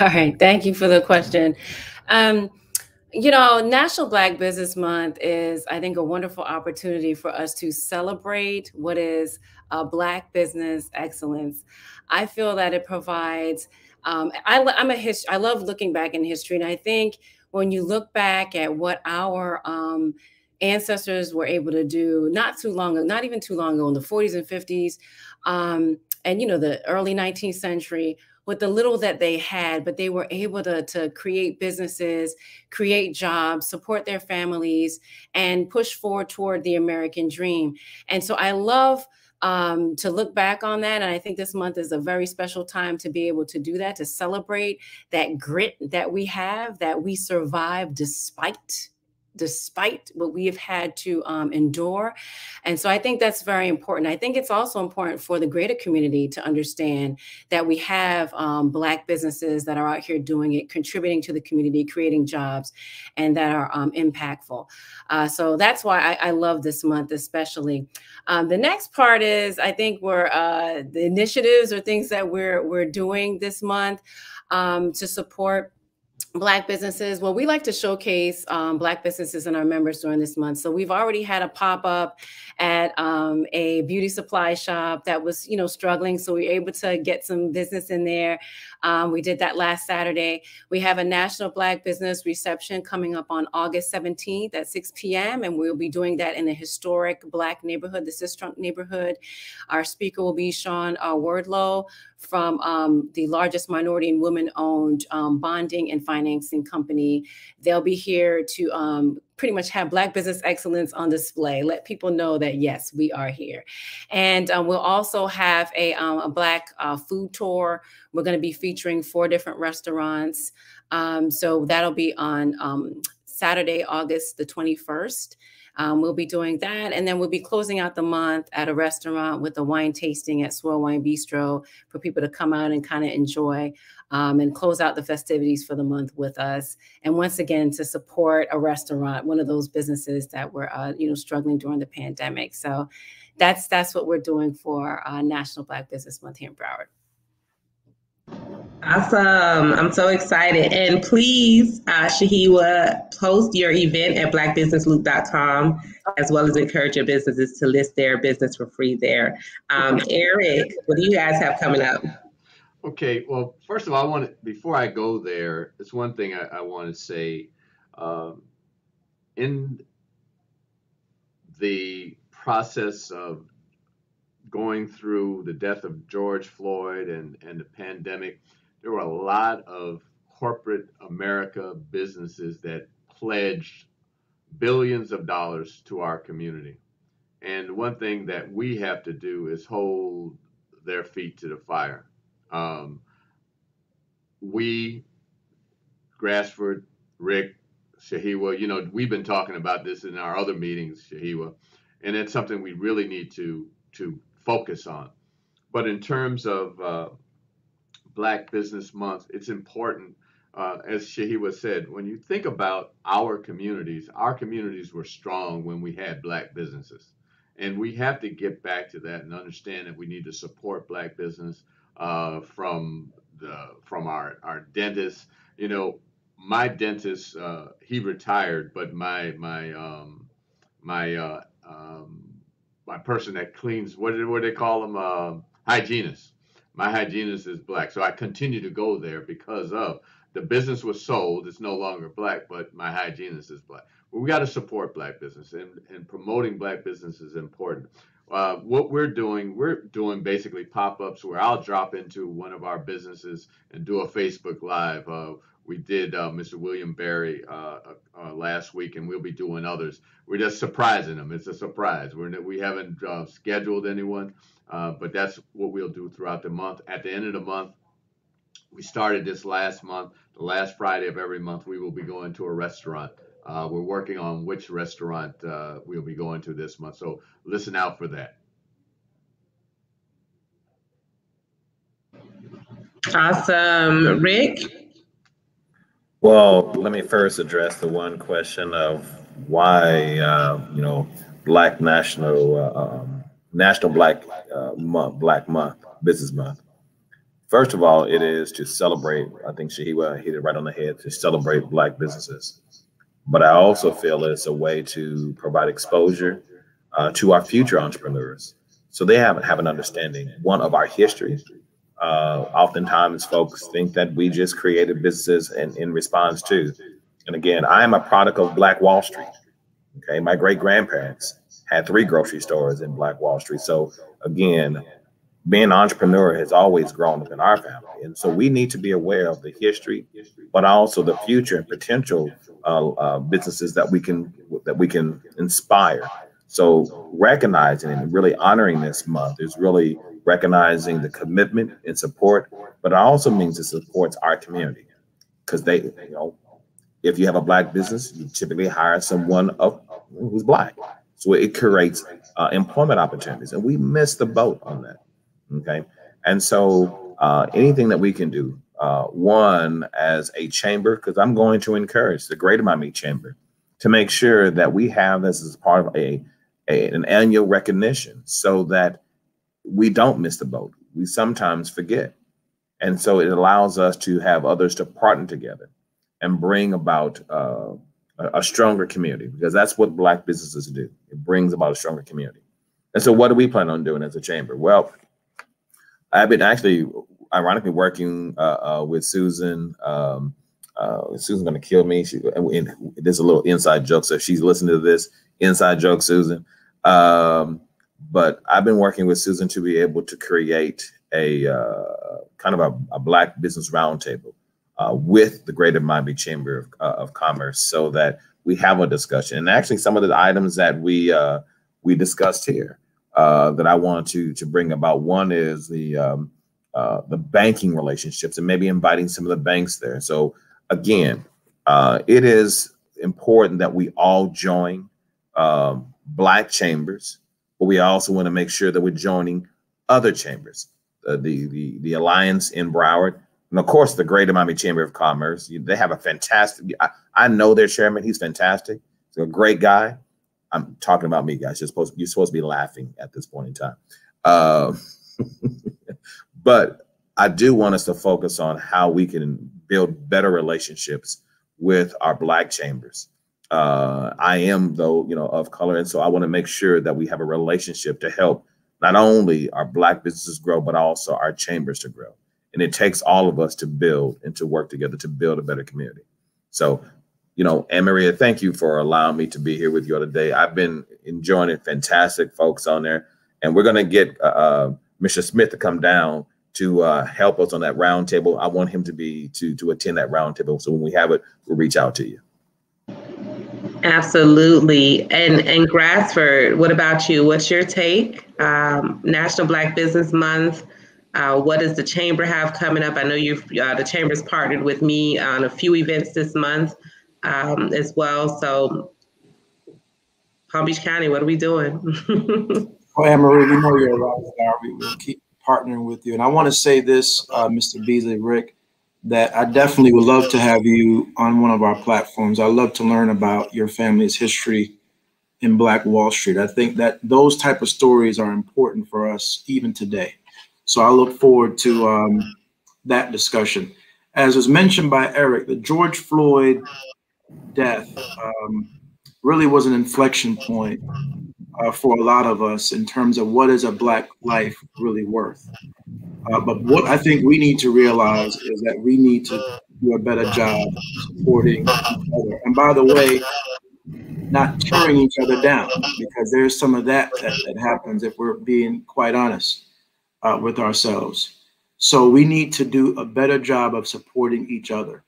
All right, thank you for the question. Um, you know, National Black Business Month is, I think, a wonderful opportunity for us to celebrate what is uh, Black business excellence. I feel that it provides. Um, I, am a hist- I love looking back in history, and I think when you look back at what our um, ancestors were able to do not too long not even too long ago in the 40s and 50s, um, and you know the early 19th century with the little that they had, but they were able to, to create businesses, create jobs, support their families, and push forward toward the American dream. And so I love um, to look back on that. And I think this month is a very special time to be able to do that, to celebrate that grit that we have, that we survive despite despite what we have had to um, endure. And so I think that's very important. I think it's also important for the greater community to understand that we have um, Black businesses that are out here doing it, contributing to the community, creating jobs, and that are um, impactful. Uh, so that's why I, I, love this month, especially. Um, the next part is I think we're uh, the initiatives or things that we're we're doing this month um, to support Black businesses. Well, we like to showcase um, Black businesses and our members during this month. So we've already had a pop up at um, a beauty supply shop that was, you know, struggling. So we were able to get some business in there. Um, we did that last Saturday. We have a National Black Business Reception coming up on August 17th at 6 p.m. And we'll be doing that in a historic Black neighborhood, the Sistrunk neighborhood. Our speaker will be Sean uh, Wardlow from um, the largest minority and women owned um, bonding and financing company. They'll be here to um, pretty much have Black business excellence on display, let people know that, yes, we are here. And um, we'll also have a, um, a Black uh, food tour. We're going to be featuring four different restaurants. Um, so that'll be on Saturday, August the 21st. Um, we'll be doing that. And then we'll be closing out the month at a restaurant with a wine tasting at Swirl Wine Bistro for people to come out and kind of enjoy um, and close out the festivities for the month with us. And once again, to support a restaurant, one of those businesses that were, uh, you know, struggling during the pandemic. So that's that's what we're doing for uh, National Black Business Month here in Broward. Awesome. I'm so excited. And please, uh, Shaheewa, post your event at blackbusinessloop.com as well as encourage your businesses to list their business for free there. Um, Eric, what do you guys have coming up? Okay. Well, first of all, I want to, before I go there, it's one thing I, I want to say. Um, in the process of going through the death of George Floyd and, and the pandemic, there were a lot of corporate America businesses that pledged billions of dollars to our community. And one thing that we have to do is hold their feet to the fire. Um, we, Grasford, Rick, Shaheewa, you know, we've been talking about this in our other meetings, Shaheewa, and it's something we really need to to focus on. But in terms of uh, Black Business Month, it's important, uh, as Shaheewa said, when you think about our communities, our communities were strong when we had Black businesses. And we have to get back to that and understand that we need to support Black business uh, from the from our, our dentist. You know, my dentist, uh, he retired, but my my um, my uh, um, my person that cleans what do what they call them uh, hygienist. My hygienist is black, so I continue to go there because of the business was sold. It's no longer black, but my hygienist is black. we got to support black business, and, and promoting black business is important. Uh, what we're doing, we're doing basically pop-ups where I'll drop into one of our businesses and do a Facebook Live. Uh, we did uh, Mr. William Barry uh, uh, last week, and we'll be doing others. We're just surprising them. It's a surprise. We're we haven't scheduled anyone, but that's what we'll do throughout the month. At the end of the month, we started this last month. The last Friday of every month, we will be going to a restaurant. We're working on which restaurant we'll be going to this month, so listen out for that. Awesome, Rick. Well, let me first address the one question of why, uh, you know, Black National uh, um, National Black uh, Month, Black Month, Business Month. First of all, it is to celebrate. I think Shaheewa hit it right on the head to celebrate Black businesses. But I also feel it's a way to provide exposure uh, to our future entrepreneurs, so they have have an understanding one of our history, uh, oftentimes, folks think that we just created businesses in, in response to. And again, I am a product of Black Wall Street. Okay, my great grandparents had three grocery stores in Black Wall Street. So again, being an entrepreneur has always grown up in our family, and so we need to be aware of the history, but also the future and potential uh, uh, businesses that we can that we can inspire. So recognizing and really honoring this month is really recognizing the commitment and support, but it also means it supports our community because they, you know, if you have a black business, you typically hire someone of who's black, so it creates uh, employment opportunities, and we missed the boat on that. Okay, and so uh, anything that we can do, uh, one as a chamber, because I'm going to encourage the Greater Miami Chamber to make sure that we have this as part of a, a an annual recognition, so that we don't miss the boat. We sometimes forget. And so it allows us to have others to partner together. and bring about uh, a stronger community because that's what Black businesses do. It brings about a stronger community. And so, what do we plan on doing as a chamber? Well, I've been actually, ironically, working uh, uh, with Susan. Um, uh, Susan's going to kill me. She, and there's a little inside joke. So she's listening to this, inside joke, Susan. Um, but I've been working with Susan to be able to create a uh, kind of a, a, Black business roundtable uh, with the Greater Miami Chamber of, uh, of, Commerce, so that we have a discussion. And actually, some of the items that we uh, we discussed here uh, that I wanted to to bring about. One is the um, uh, the banking relationships, and maybe inviting some of the banks there. So again, it is important that we all join um, Black chambers but we also want to make sure that we're joining other chambers, uh, the, the, the Alliance in Broward, and of course the Greater Miami Chamber of Commerce. They have a fantastic. I, I know their chairman; he's fantastic. He's a great guy. I'm talking about me, guys. You're supposed you're supposed to be laughing at this point in time. Uh, but I do want us to focus on how we can build better relationships with our Black chambers uh, I am, though, you know, of color. And so I want to make sure that we have a relationship to help not only our Black businesses grow, but also our chambers to grow. And it takes all of us to build and to work together to build a better community. So, you know, Ann Marie, thank you for allowing me to be here with you today. I've been enjoying it. Fantastic folks on there. And we're going to get uh, uh Mr. Smith to come down to uh, help us on that roundtable. I want him to be to to attend that roundtable. So when we have it, we'll reach out to you. Absolutely. And and Grasford, what about you? What's your take? Um, National Black Business Month. Uh, what does the chamber have coming up? I know you've uh, the chamber's partnered with me on a few events this month um, as well. So Palm Beach County, what are we doing? well, Ann Marie, we know you're a rock star. We will keep partnering with you. And I want to say this, uh, Mr. Beasley, Rick that I definitely would love to have you on one of our platforms. I love to learn about your family's history in Black Wall Street. I think that those type of stories are important for us even today. So I look forward to um, that discussion. As was mentioned by Eric, the George Floyd death um, really was an inflection point uh, for a lot of us in terms of what is a Black life really worth. Uh, but what I think we need to realize is that we need to do a better job supporting each other. And by the way, not tearing each other down, because there's some of that that, that happens if we're being quite honest uh, with ourselves. So we need to do a better job of supporting each other.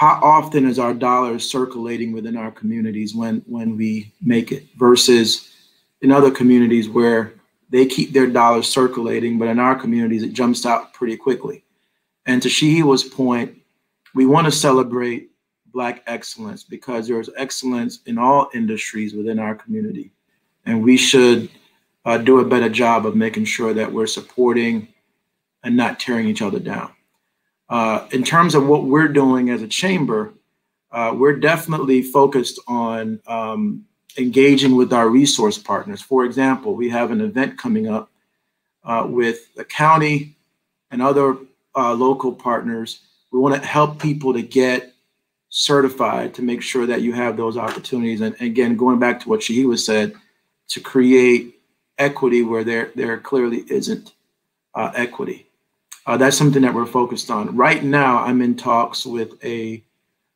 How often is our dollars circulating within our communities when when we make it versus in other communities where they keep their dollars circulating, but in our communities, it jumps out pretty quickly. And to Shaheewa's point, we want to celebrate Black excellence because there's excellence in all industries within our community. And we should uh, do a better job of making sure that we're supporting and not tearing each other down. Uh, in terms of what we're doing as a chamber, uh, we're definitely focused on um, engaging with our resource partners. For example, we have an event coming up uh, with the county and other uh, local partners. We want to help people to get certified to make sure that you have those opportunities. And again, going back to what was said, to create equity where there, there clearly isn't uh, equity. Uh, that's something that we're focused on. Right now, I'm in talks with a,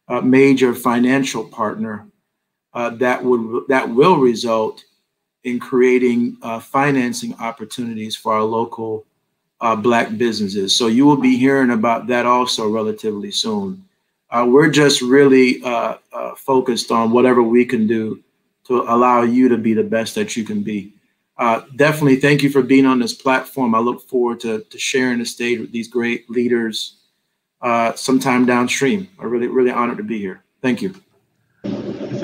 a major financial partner uh, that would that will result in creating uh, financing opportunities for our local uh, black businesses. So you will be hearing about that also relatively soon. Uh, we're just really uh, focused on whatever we can do to allow you to be the best that you can be. Definitely, thank you for being on this platform. I look forward to, to sharing the stage with these great leaders sometime downstream. I'm really, really honored to be here. Thank you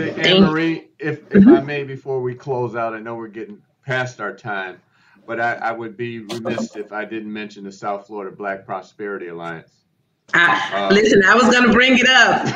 say, Ann Marie, if, if mm-hmm. I may, before we close out, I know we're getting past our time, but I, I would be remiss if I didn't mention the South Florida Black Prosperity Alliance. I, uh, listen, I was going to bring it up.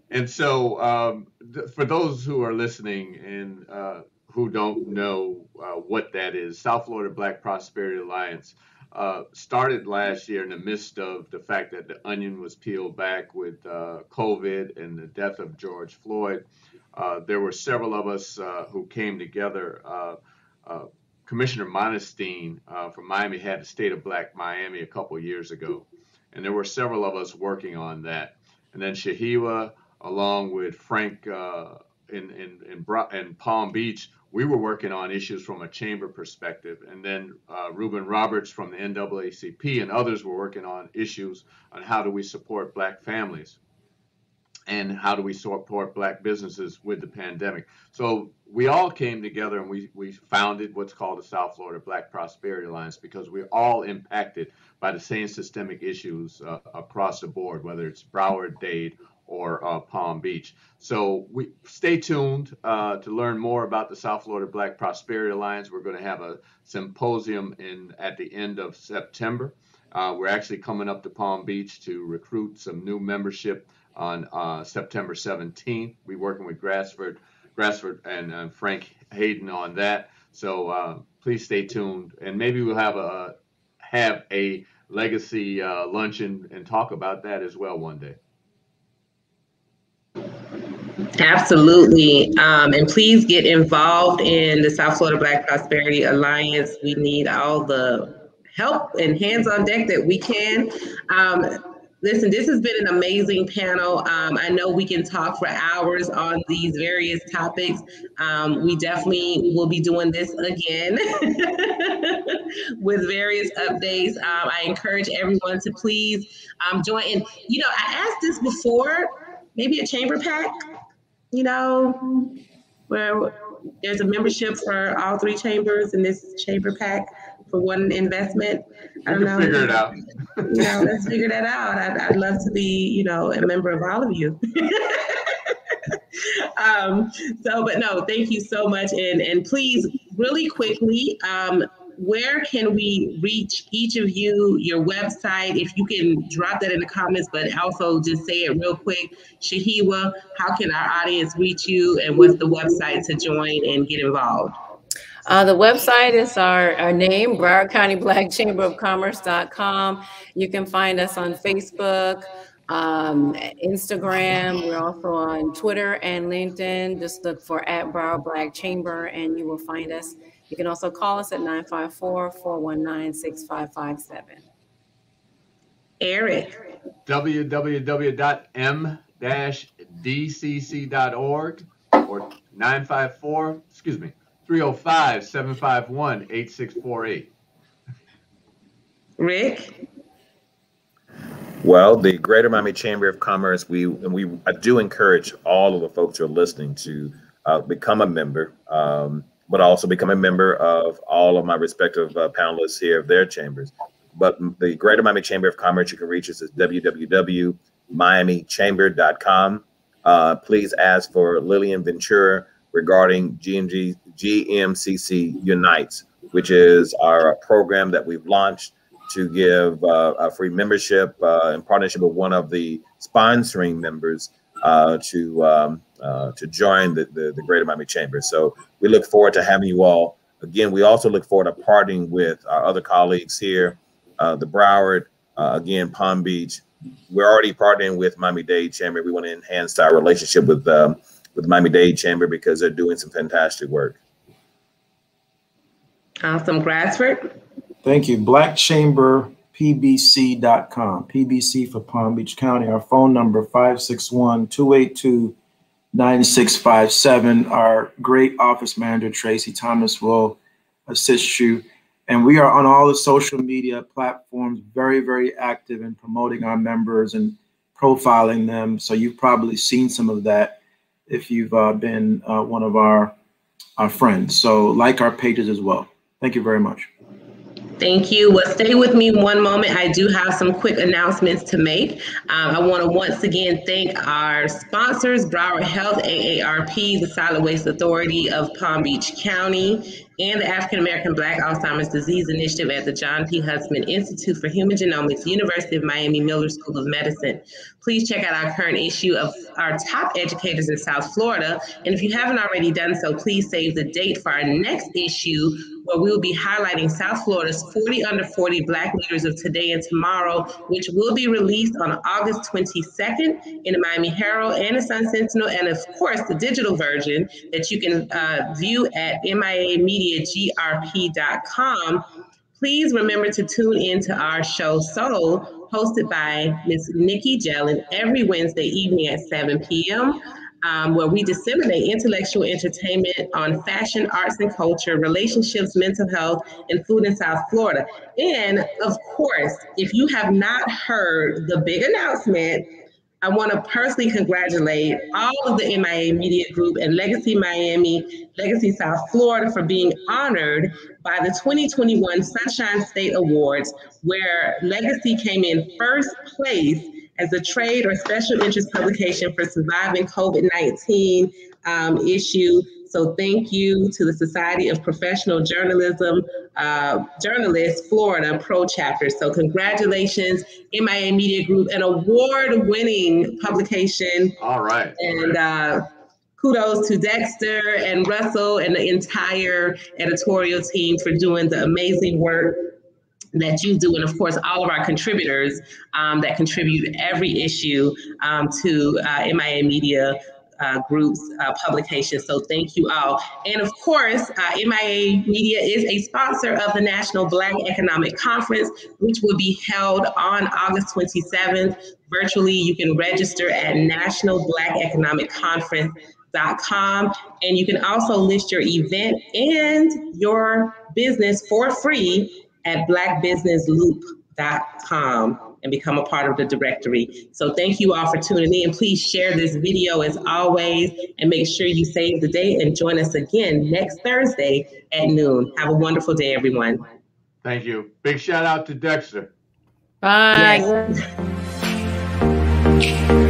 and so, um, th- for those who are listening and uh, who don't know uh, what that is, South Florida Black Prosperity Alliance uh, started last year in the midst of the fact that the onion was peeled back with uh, COVID and the death of George Floyd. Uh, there were several of us uh, who came together. Commissioner Monestein from Miami had the State of Black Miami a couple years ago, and there were several of us working on that. And then Shaheewa, along with Frank in, in, in, in Palm Beach, we were working on issues from a chamber perspective. And then uh, Ruban Roberts from the NAACP and others were working on issues on how do we support Black families and how do we support Black businesses with the pandemic. So we all came together and we, we founded what's called the South Florida Black Prosperity Alliance because we're all impacted by the same systemic issues uh, across the board, whether it's Broward, Dade, or uh, Palm Beach. So we stay tuned uh, to learn more about the South Florida Black Prosperity Alliance. We're going to have a symposium in at the end of September. Uh, we're actually coming up to Palm Beach to recruit some new membership on uh, September 17th. We're working with Grasford, Grasford and uh, Frank Hayden on that. So uh, please stay tuned, and maybe we'll have a have a legacy luncheon and talk about that as well one day. Absolutely. Um, and please get involved in the South Florida Black Prosperity Alliance. We need all the help and hands on deck that we can. Um, listen, this has been an amazing panel. Um, I know we can talk for hours on these various topics. Um, we definitely will be doing this again with various updates. Um, I encourage everyone to please um, join. And, you know, I asked this before maybe a chamber pack, you know, where there's a membership for all three chambers and this is chamber pack for one investment. I don't know. Figure it out. you know, let's figure that out. I'd, I'd love to be, you know, a member of all of you. um, so, but no, thank you so much. And, and please, really quickly, um, where can we reach each of you, your website? If you can drop that in the comments, but also just say it real quick. Shaheewa, how can our audience reach you and what's the website to join and get involved? Uh, the website is our, our name, Broward County Black Chamber of Commerce.com. You can find us on Facebook, um, Instagram. We're also on Twitter and LinkedIn. Just look for at Broward Black Chamber and you will find us. You can also call us at 954 419 6557. Eric. www.m-dcc.org or 954, excuse me, 305 751 8648. Rick? Well, the Greater Miami Chamber of Commerce, we and we I do encourage all of the folks who are listening to uh, become a member. Um, but also become a member of all of my respective uh, panelists here of their chambers. But the Greater Miami Chamber of Commerce, you can reach us at www.miamichamber.com. Uh, please ask for Lillian Ventura regarding GMG, GMCC Unites, which is our program that we've launched to give uh, a free membership uh, in partnership with one of the sponsoring members uh, to um, uh, to join the, the, the Greater Miami Chamber. So we look forward to having you all. Again, we also look forward to partying with our other colleagues here, uh, the Broward, uh, again, Palm Beach. We're already partnering with Miami Dade Chamber. We want to enhance our relationship with um, with Miami Dade Chamber because they're doing some fantastic work. Awesome, Grasford. Thank you. BlackChamberPBC.com. PBC for Palm Beach County. Our phone number 561 282 9657. Our great office manager, Tracy Thomas, will assist you. And we are on all the social media platforms, very, very active in promoting our members and profiling them. So you've probably seen some of that if you've uh, been uh, one of our, our friends. So like our pages as well. Thank you very much. Thank you. Well, stay with me one moment. I do have some quick announcements to make. Um, I want to once again thank our sponsors, Broward Health, AARP, the Solid Waste Authority of Palm Beach County, and the African American Black Alzheimer's Disease Initiative at the John P. Hussman Institute for Human Genomics, University of Miami Miller School of Medicine. Please check out our current issue of our top educators in South Florida. And if you haven't already done so, please save the date for our next issue, where we will be highlighting South Florida's 40 under 40 Black leaders of today and tomorrow, which will be released on August 22nd in the Miami Herald and the Sun Sentinel, and of course, the digital version that you can uh, view at miamediagrp.com. Please remember to tune in to our show Soul, hosted by Ms. Nikki Jellin every Wednesday evening at 7 p.m um, where we disseminate intellectual entertainment on fashion, arts and culture, relationships, mental health, and food in South Florida. And of course, if you have not heard the big announcement, I want to personally congratulate all of the MIA Media Group and Legacy Miami, Legacy South Florida for being honored by the 2021 Sunshine State Awards, where Legacy came in first place as a trade or special interest publication for surviving COVID 19 um, issue. So, thank you to the Society of Professional Journalism uh, Journalists Florida Pro Chapter. So, congratulations, MIA Media Group, an award winning publication. All right. And uh, kudos to Dexter and Russell and the entire editorial team for doing the amazing work that you do, and of course, all of our contributors um, that contribute every issue um, to uh, MIA Media uh, Group's uh, publication. So thank you all. And of course, uh, MIA Media is a sponsor of the National Black Economic Conference, which will be held on August 27th. Virtually, you can register at National Black Economic Conference. Com, and you can also list your event and your business for free at blackbusinessloop.com and become a part of the directory. So thank you all for tuning in. Please share this video as always and make sure you save the date and join us again next Thursday at noon. Have a wonderful day, everyone. Thank you. Big shout out to Dexter. Bye. Yes.